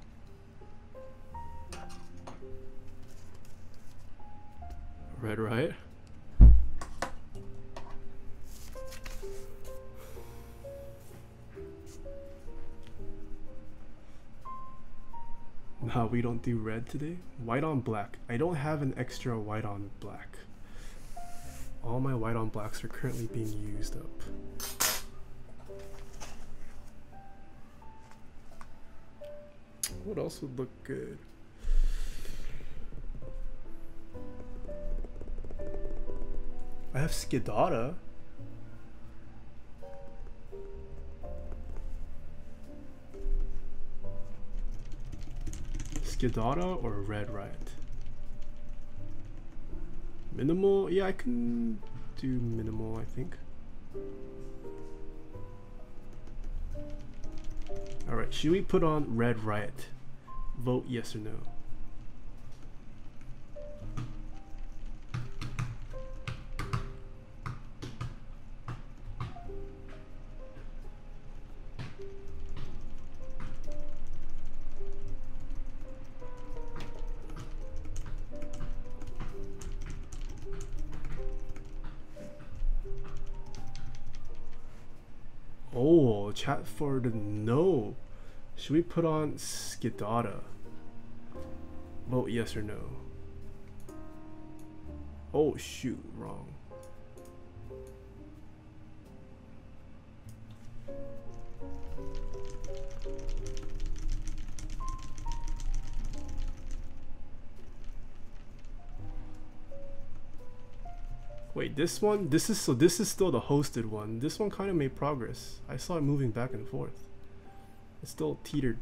Do red today. White on black. I don't have an extra white on black. All my white on blacks are currently being used up. What else would look good? I have Skidata. Skidata or Red Riot? Minimal? Yeah, I can do minimal, I think. Alright, should we put on Red Riot? Vote yes or no. For the no. Should we put on Skidata? Vote yes or no. Oh shoot, wrong. Wait, this one? This is so this is still the hosted one. This one kind of made progress. I saw it moving back and forth. It still teetered.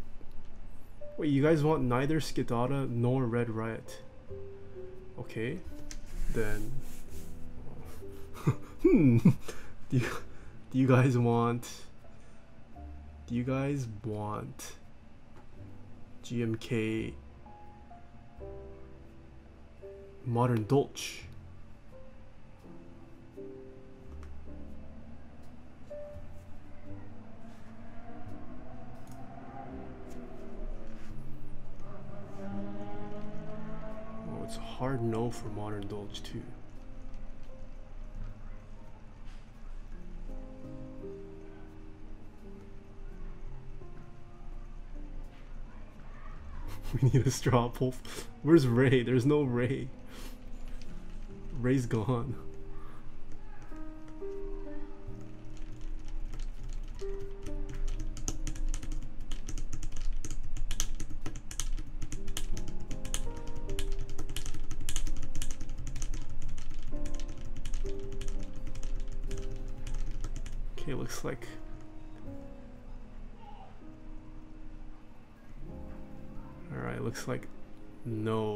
Wait, you guys want neither Skidata nor Red Riot? Okay, then. [laughs] hmm. Do you, do you guys want? Do you guys want GMK Modern Dolch? It's a hard no for Modern Dolch too. [laughs] we need a straw poll. Where's Ray? There's no Ray. Ray's gone.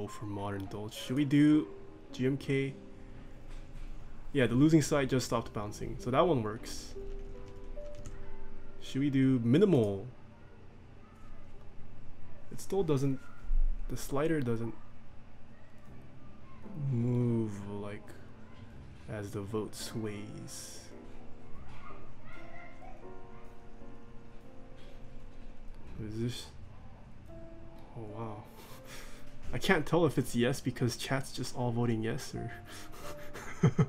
For Modern Dolch. Should we do GMK? Yeah, the losing side just stopped bouncing, so that one works. Should we do minimal? It still doesn't, the slider doesn't move like as the vote sways. Is this? Oh wow. I can't tell if it's yes because chat's just all voting yes or [laughs]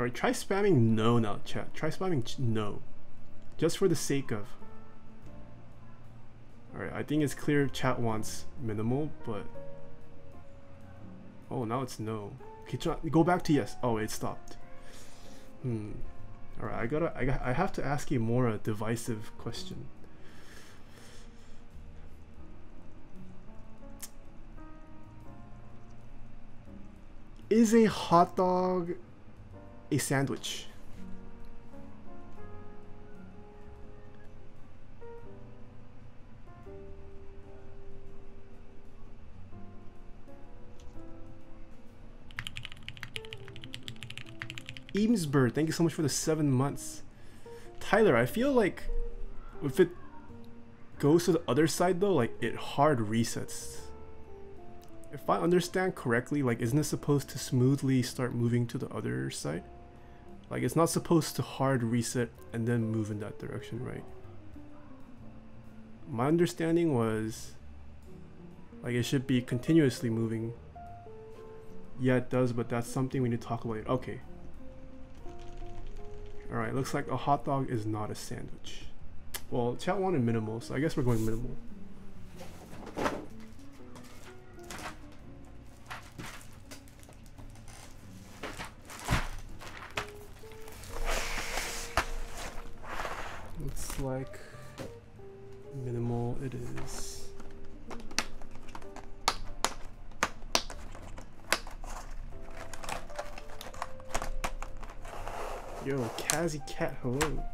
Alright, try spamming no now, chat. Try spamming no. Just for the sake of. Alright, I think it's clear chat wants minimal, but. Oh, now it's no. Okay, try, go back to yes. Oh, it stopped. Hmm. Alright, I gotta. I, got, I have to ask you more a divisive question. Is a hot dog a sandwich? Eamsbird, thank you so much for the seven months. Tyler, I feel like if it goes to the other side though, like it hard resets. If I understand correctly, like isn't it supposed to smoothly start moving to the other side? Like it's not supposed to hard reset and then move in that direction, right? My understanding was like it should be continuously moving. Yeah, it does, but that's something we need to talk about. Okay. Alright, looks like a hot dog is not a sandwich. Well, chat wanted minimal, so I guess we're going minimal. Cat, hello.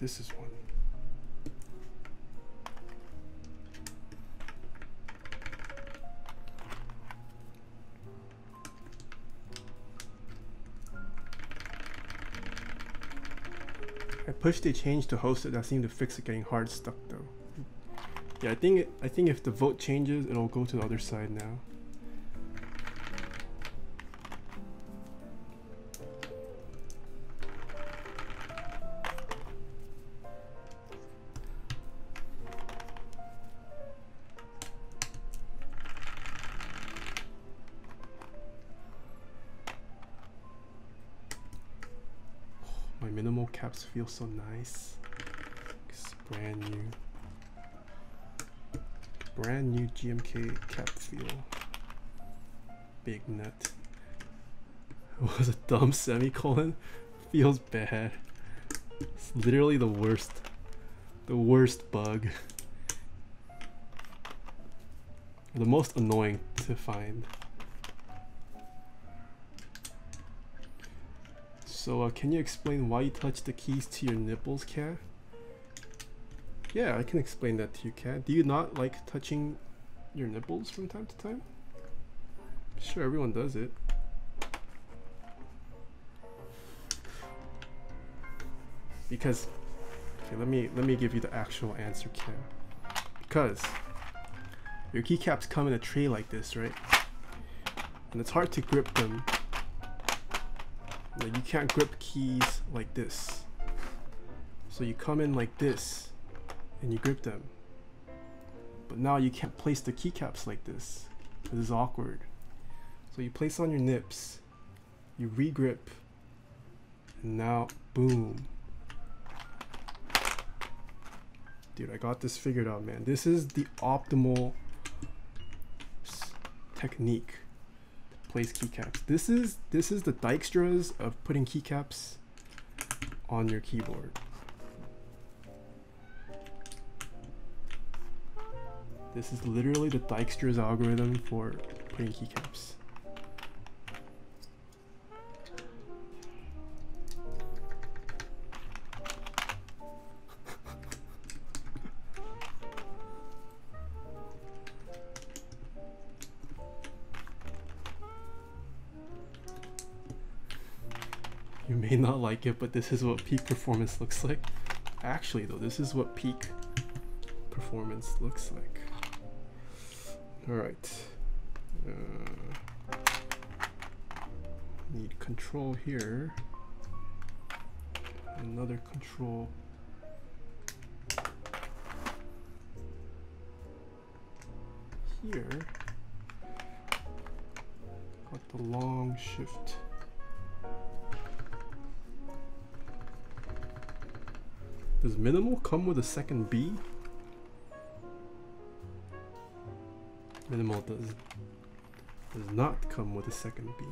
This is one. I pushed a change to host it that seemed to fix it getting hard stuck though. Yeah, I think I think if the vote changes, it'll go to the other side now. Minimal caps feel so nice. It's brand new. Brand new GMK cap feel. Big nut. [laughs] It was a dumb semicolon. Feels bad. It's literally the worst. The worst bug. The most annoying to find. So, uh, can you explain why you touch the keys to your nipples, Cat? Yeah, I can explain that to you, Cat. Do you not like touching your nipples from time to time? Sure, everyone does it. Because, okay, let me let me give you the actual answer, Cat. Because your keycaps come in a tray like this, right? And it's hard to grip them like you can't grip keys like this. So you come in like this and you grip them. But now you can't place the keycaps like this. This is awkward. So you place on your nips, you regrip, and now boom. Dude, I got this figured out, man. This is the optimal technique place keycaps. This is this is the Dijkstra's of putting keycaps on your keyboard. This is literally the Dijkstra's algorithm for putting keycaps. Like it, but this is what peak performance looks like. Actually, though, this is what peak performance looks like. All right. Uh, need control here. Another control. Here. Got the long shift. Does minimal come with a second B? Minimal does, does not come with a second B.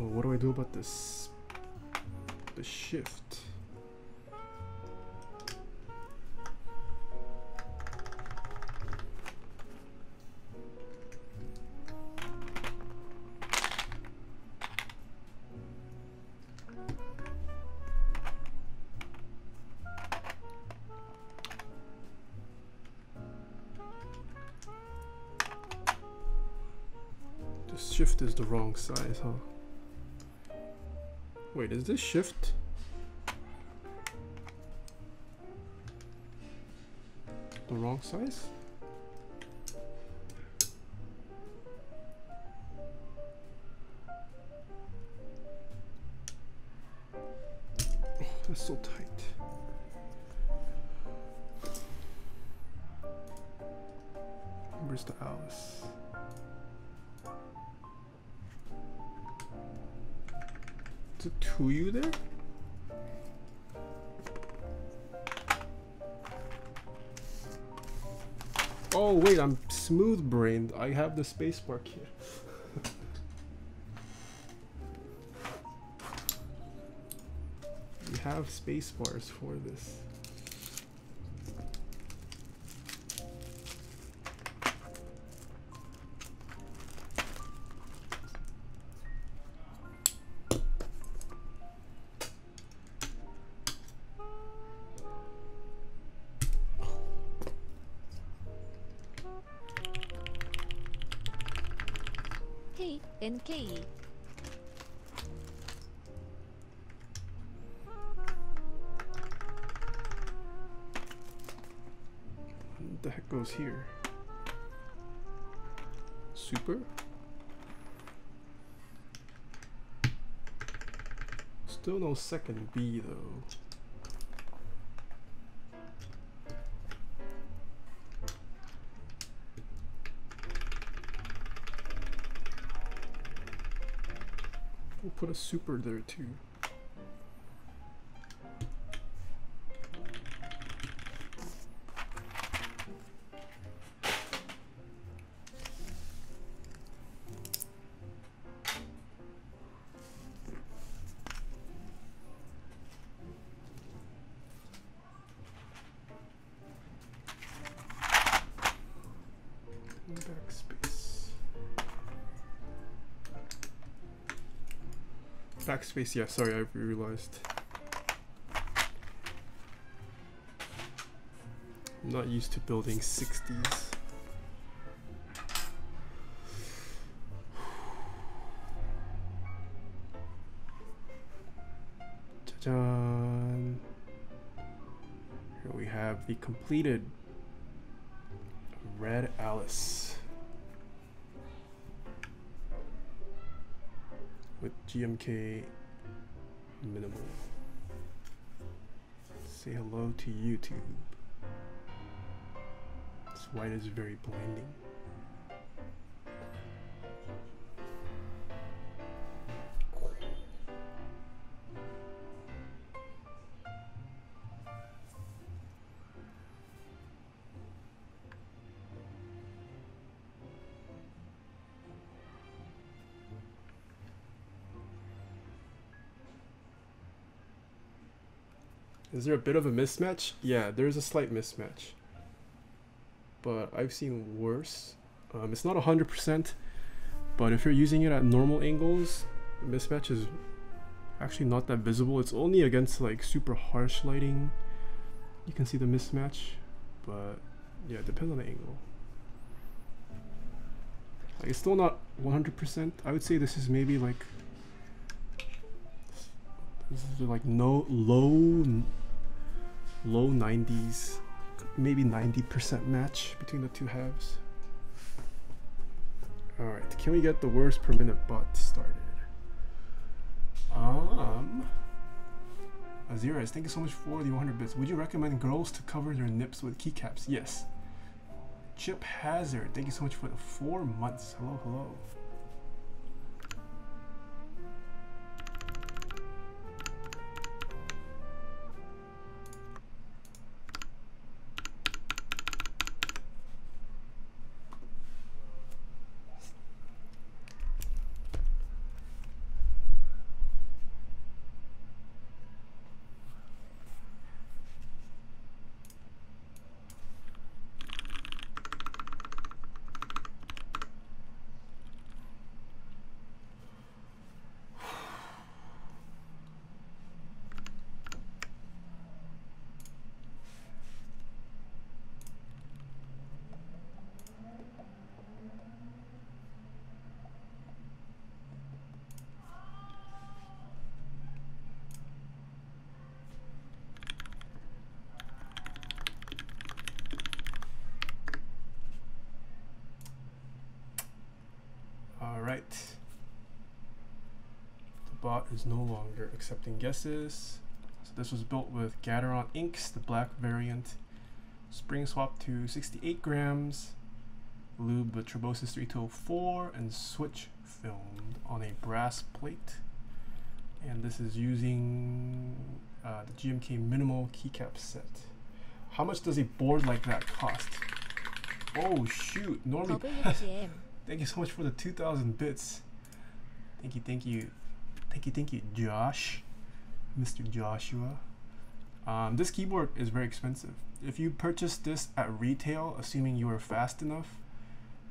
Oh, what do I do about this? The shift. Size, huh? Wait, is this shift? The wrong size? The spacebar here. [laughs] we have space bars for this.
K NK
What the heck goes here? Super? Still no second B though. Put a super there too. Backspace, yeah, sorry, I realized. I'm not used to building 60s. Ta-da! Here we have the completed Red Alice with GMK minimal. Say hello to YouTube. This white is very blinding. Is there a bit of a mismatch? Yeah, there's a slight mismatch. But I've seen worse. Um, it's not 100%, but if you're using it at normal angles, the mismatch is actually not that visible. It's only against like super harsh lighting. You can see the mismatch, but yeah, it depends on the angle. Like, it's still not 100%. I would say this is maybe like this is like no low low 90s maybe 90% match between the two halves all right can we get the worst per minute bot started um Aziris, thank you so much for the 100 bits. Would you recommend girls to cover their nips with keycaps? Yes. Chip Hazard, thank you so much for the four months. Hello, hello. Bot is no longer accepting guesses. So this was built with Gateron inks, the black variant. Spring swap to 68 grams. Lube with Tribosys 3204 and switch filmed on a brass plate. And this is using uh, the GMK minimal keycap set. How much does a board like that cost? Oh shoot, normally [laughs] Thank you so much for the 2,000 bits. Thank you, thank you. Thank you, thank you, Josh. Mr. Joshua. Um, this keyboard is very expensive. If you purchased this at retail, assuming you were fast enough,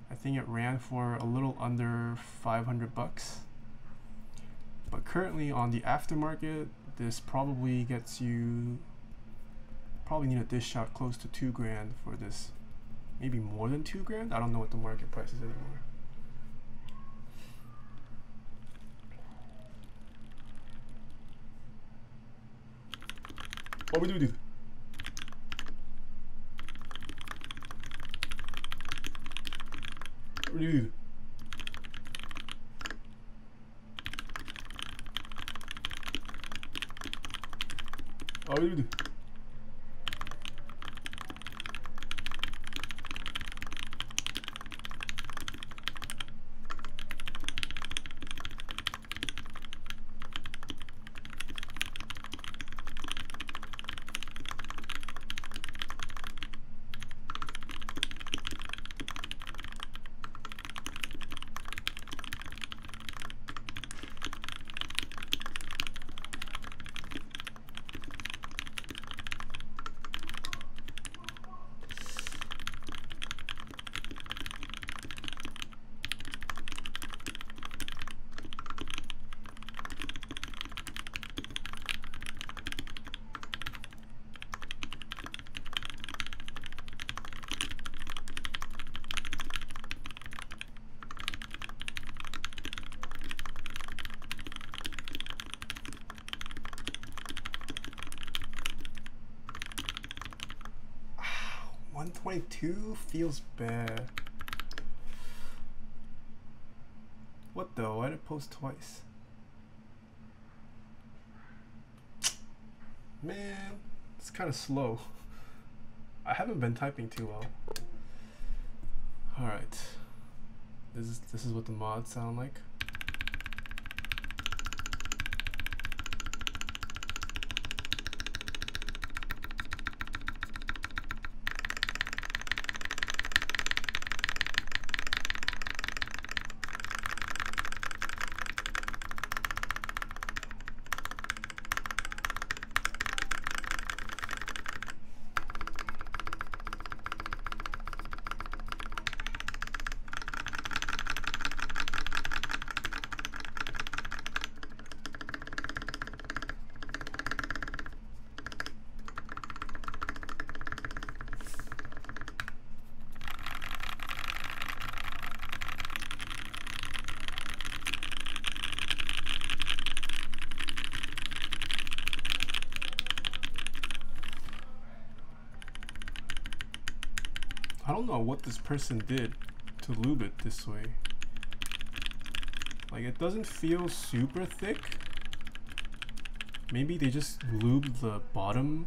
I think it ran for a little under 500 bucks. But currently on the aftermarket, this probably gets you probably need a dish out close to two grand for this. Maybe more than two grand? I don't know what the market price is anymore. Abidi bidi. Abidi bidi. Abidi bidi. 22 feels bad. What though? I did post twice. Man, it's kind of slow. I haven't been typing too well. All right. This is this is what the mods sound like. Don't know what this person did to lube it this way. Like it doesn't feel super thick. Maybe they just lubed the bottom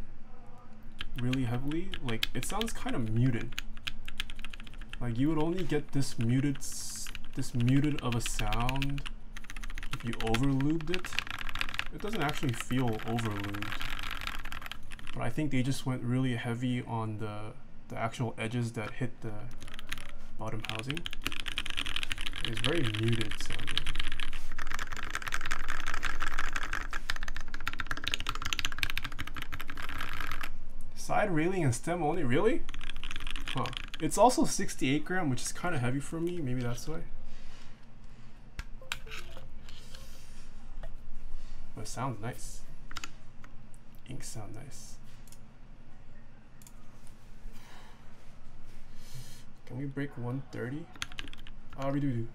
really heavily. Like it sounds kind of muted. Like you would only get this muted, this muted of a sound if you over lubed it. It doesn't actually feel over lubed. But I think they just went really heavy on the the actual edges that hit the bottom housing. is very muted sounding. Side railing and stem only, really? Huh. It's also 68 gram, which is kind of heavy for me. Maybe that's why. But sounds nice. Ink sound nice. Can we break 130? Ah, we do do.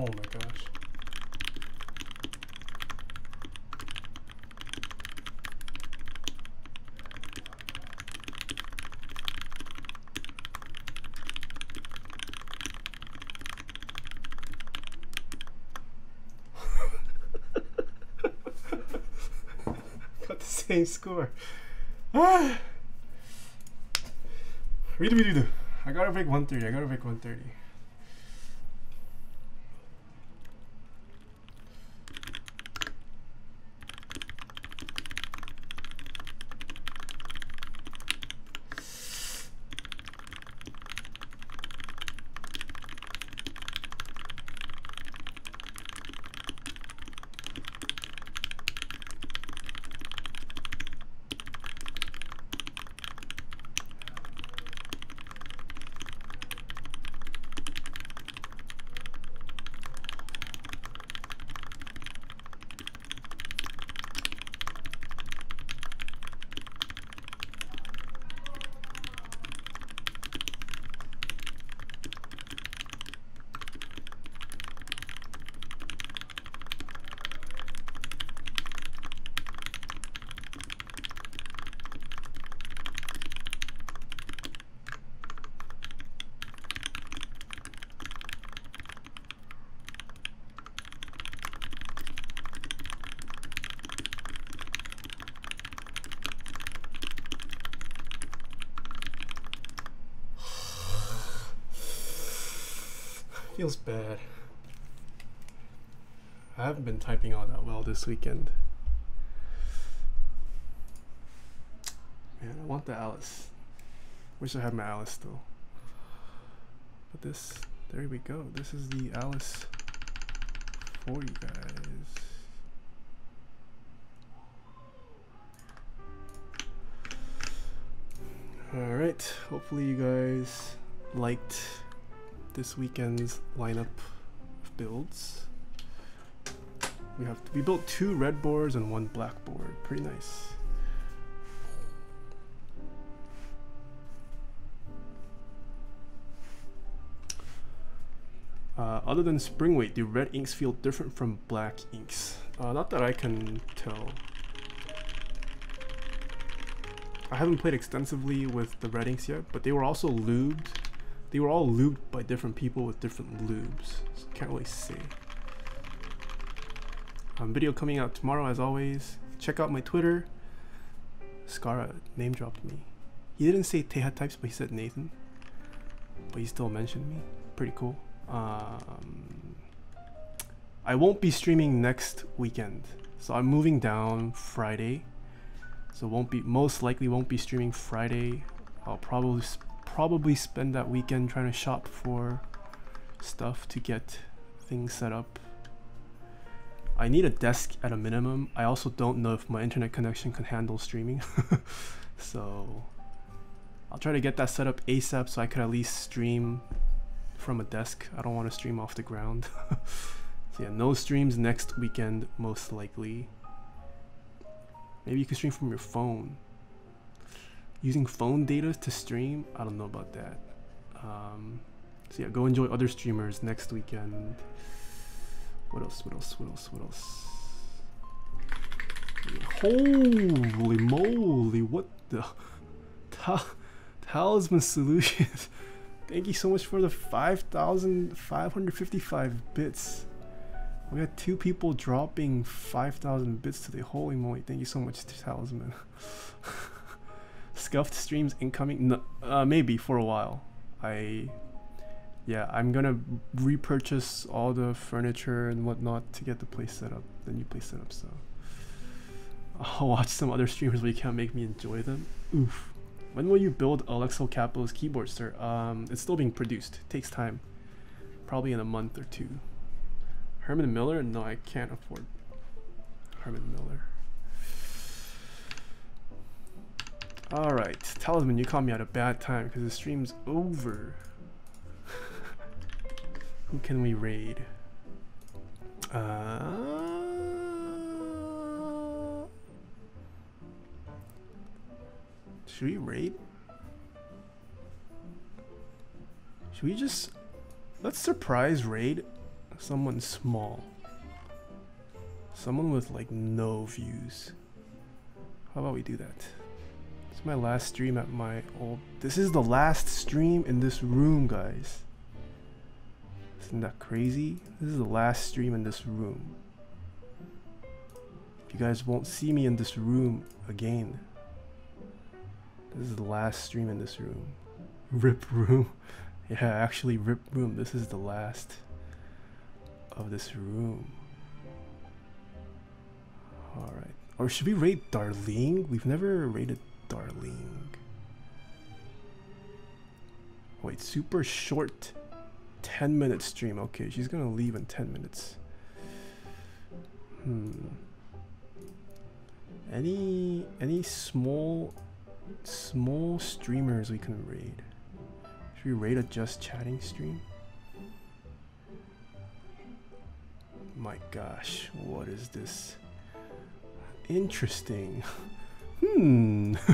Oh my gosh. [laughs] Got the same score. [sighs] Ah. I gotta break 130. I gotta break 130. Feels bad. I haven't been typing all that well this weekend. Man, I want the Alice. Wish I had my Alice still. But this, there we go. This is the Alice for you guys. Alright, hopefully you guys liked this weekend's lineup of builds. We have we built two red boards and one black board. Pretty nice. Uh, other than spring weight, do red inks feel different from black inks? Uh, not that I can tell. I haven't played extensively with the red inks yet, but they were also lubed. They were all lubed by different people with different lubes. So can't really see. Um, video coming out tomorrow as always. Check out my Twitter. Skara name dropped me. He didn't say Taeha types, but he said Nathan. But he still mentioned me. Pretty cool. Um, I won't be streaming next weekend. So I'm moving down Friday. So won't be most likely won't be streaming Friday. I'll probably probably spend that weekend trying to shop for stuff to get things set up. I need a desk at a minimum. I also don't know if my internet connection can handle streaming. [laughs] so I'll try to get that set up ASAP so I could at least stream from a desk. I don't want to stream off the ground. [laughs] so yeah, no streams next weekend most likely. Maybe you can stream from your phone. Using phone data to stream? I don't know about that. Um, so yeah, go enjoy other streamers next weekend. What else? What else? What else? What else? Holy moly! What the? Ta talisman solutions. [laughs] Thank you so much for the 5,555 bits. We had two people dropping 5,000 bits today. Holy moly. Thank you so much, Talisman. [laughs] Scuffed streams incoming? No, uh, maybe for a while. I yeah, I'm gonna repurchase all the furniture and whatnot to get the place set up, the new place set up. So I'll [laughs] watch some other streamers, but you can't make me enjoy them. Oof. When will you build Alexo Capital's keyboard, sir? Um, it's still being produced. Takes time. Probably in a month or two. Herman Miller? No, I can't afford Herman Miller. Alright, Talisman, you caught me at a bad time because the stream's over. [laughs] Who can we raid? Uh, should we raid? Should we just let's surprise raid someone small. Someone with like no views. How about we do that? It's my last stream at my old. This is the last stream in this room, guys. Isn't that crazy? This is the last stream in this room. You guys won't see me in this room again. This is the last stream in this room. Rip room. [laughs] Yeah, actually, rip room. This is the last of this room. Alright. Or should we rate Darlene? We've never rated Darlene. Wait, super short 10 minute stream. Okay, she's gonna leave in 10 minutes. Hmm. Any any small small streamers we can raid? Should we raid a just chatting stream? My gosh, what is this? Interesting. [laughs] Hmm. [laughs]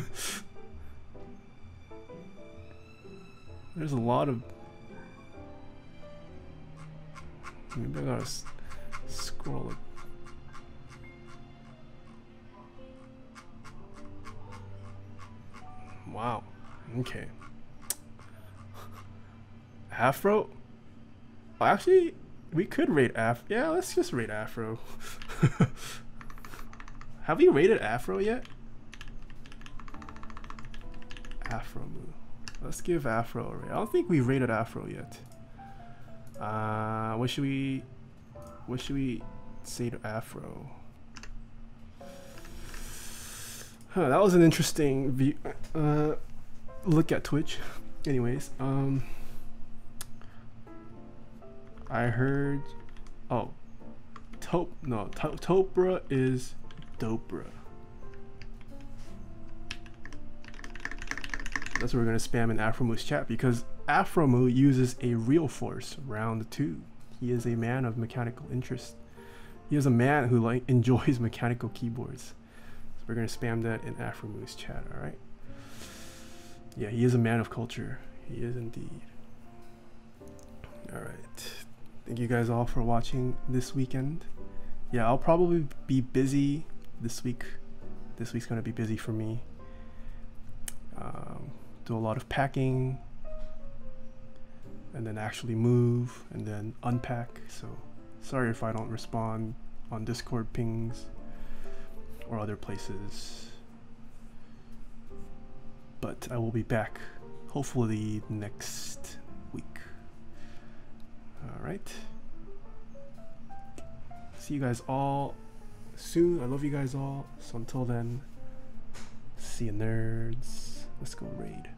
There's a lot of. Maybe I gotta scroll it. Wow. Okay. Afro? Oh, actually, we could rate Afro. Yeah, let's just rate Afro. [laughs] Have we rated Afro yet? Afro Moo. Let's give Afro a rate. I don't think we rated Afro yet. Uh, what should we? What should we say to Afro? Huh, that was an interesting view. Uh, look at Twitch. Anyways, um, I heard. Oh, Top no to- Topre is Dopra. That's what we're gonna spam in Afromoo's chat because Afromoo uses a Realforce round two. He is a man of mechanical interest. He is a man who like [laughs] enjoys mechanical keyboards. So we're gonna spam that in Afromoo's chat. All right. Yeah, he is a man of culture. He is indeed. All right. Thank you guys all for watching this weekend. Yeah, I'll probably be busy this week. This week's gonna be busy for me. Um, do a lot of packing, and then actually move, and then unpack. So, sorry if I don't respond on Discord pings or other places. But I will be back hopefully next week. All right. See you guys all soon. I love you guys all. So until then, see you nerds. Let's go raid.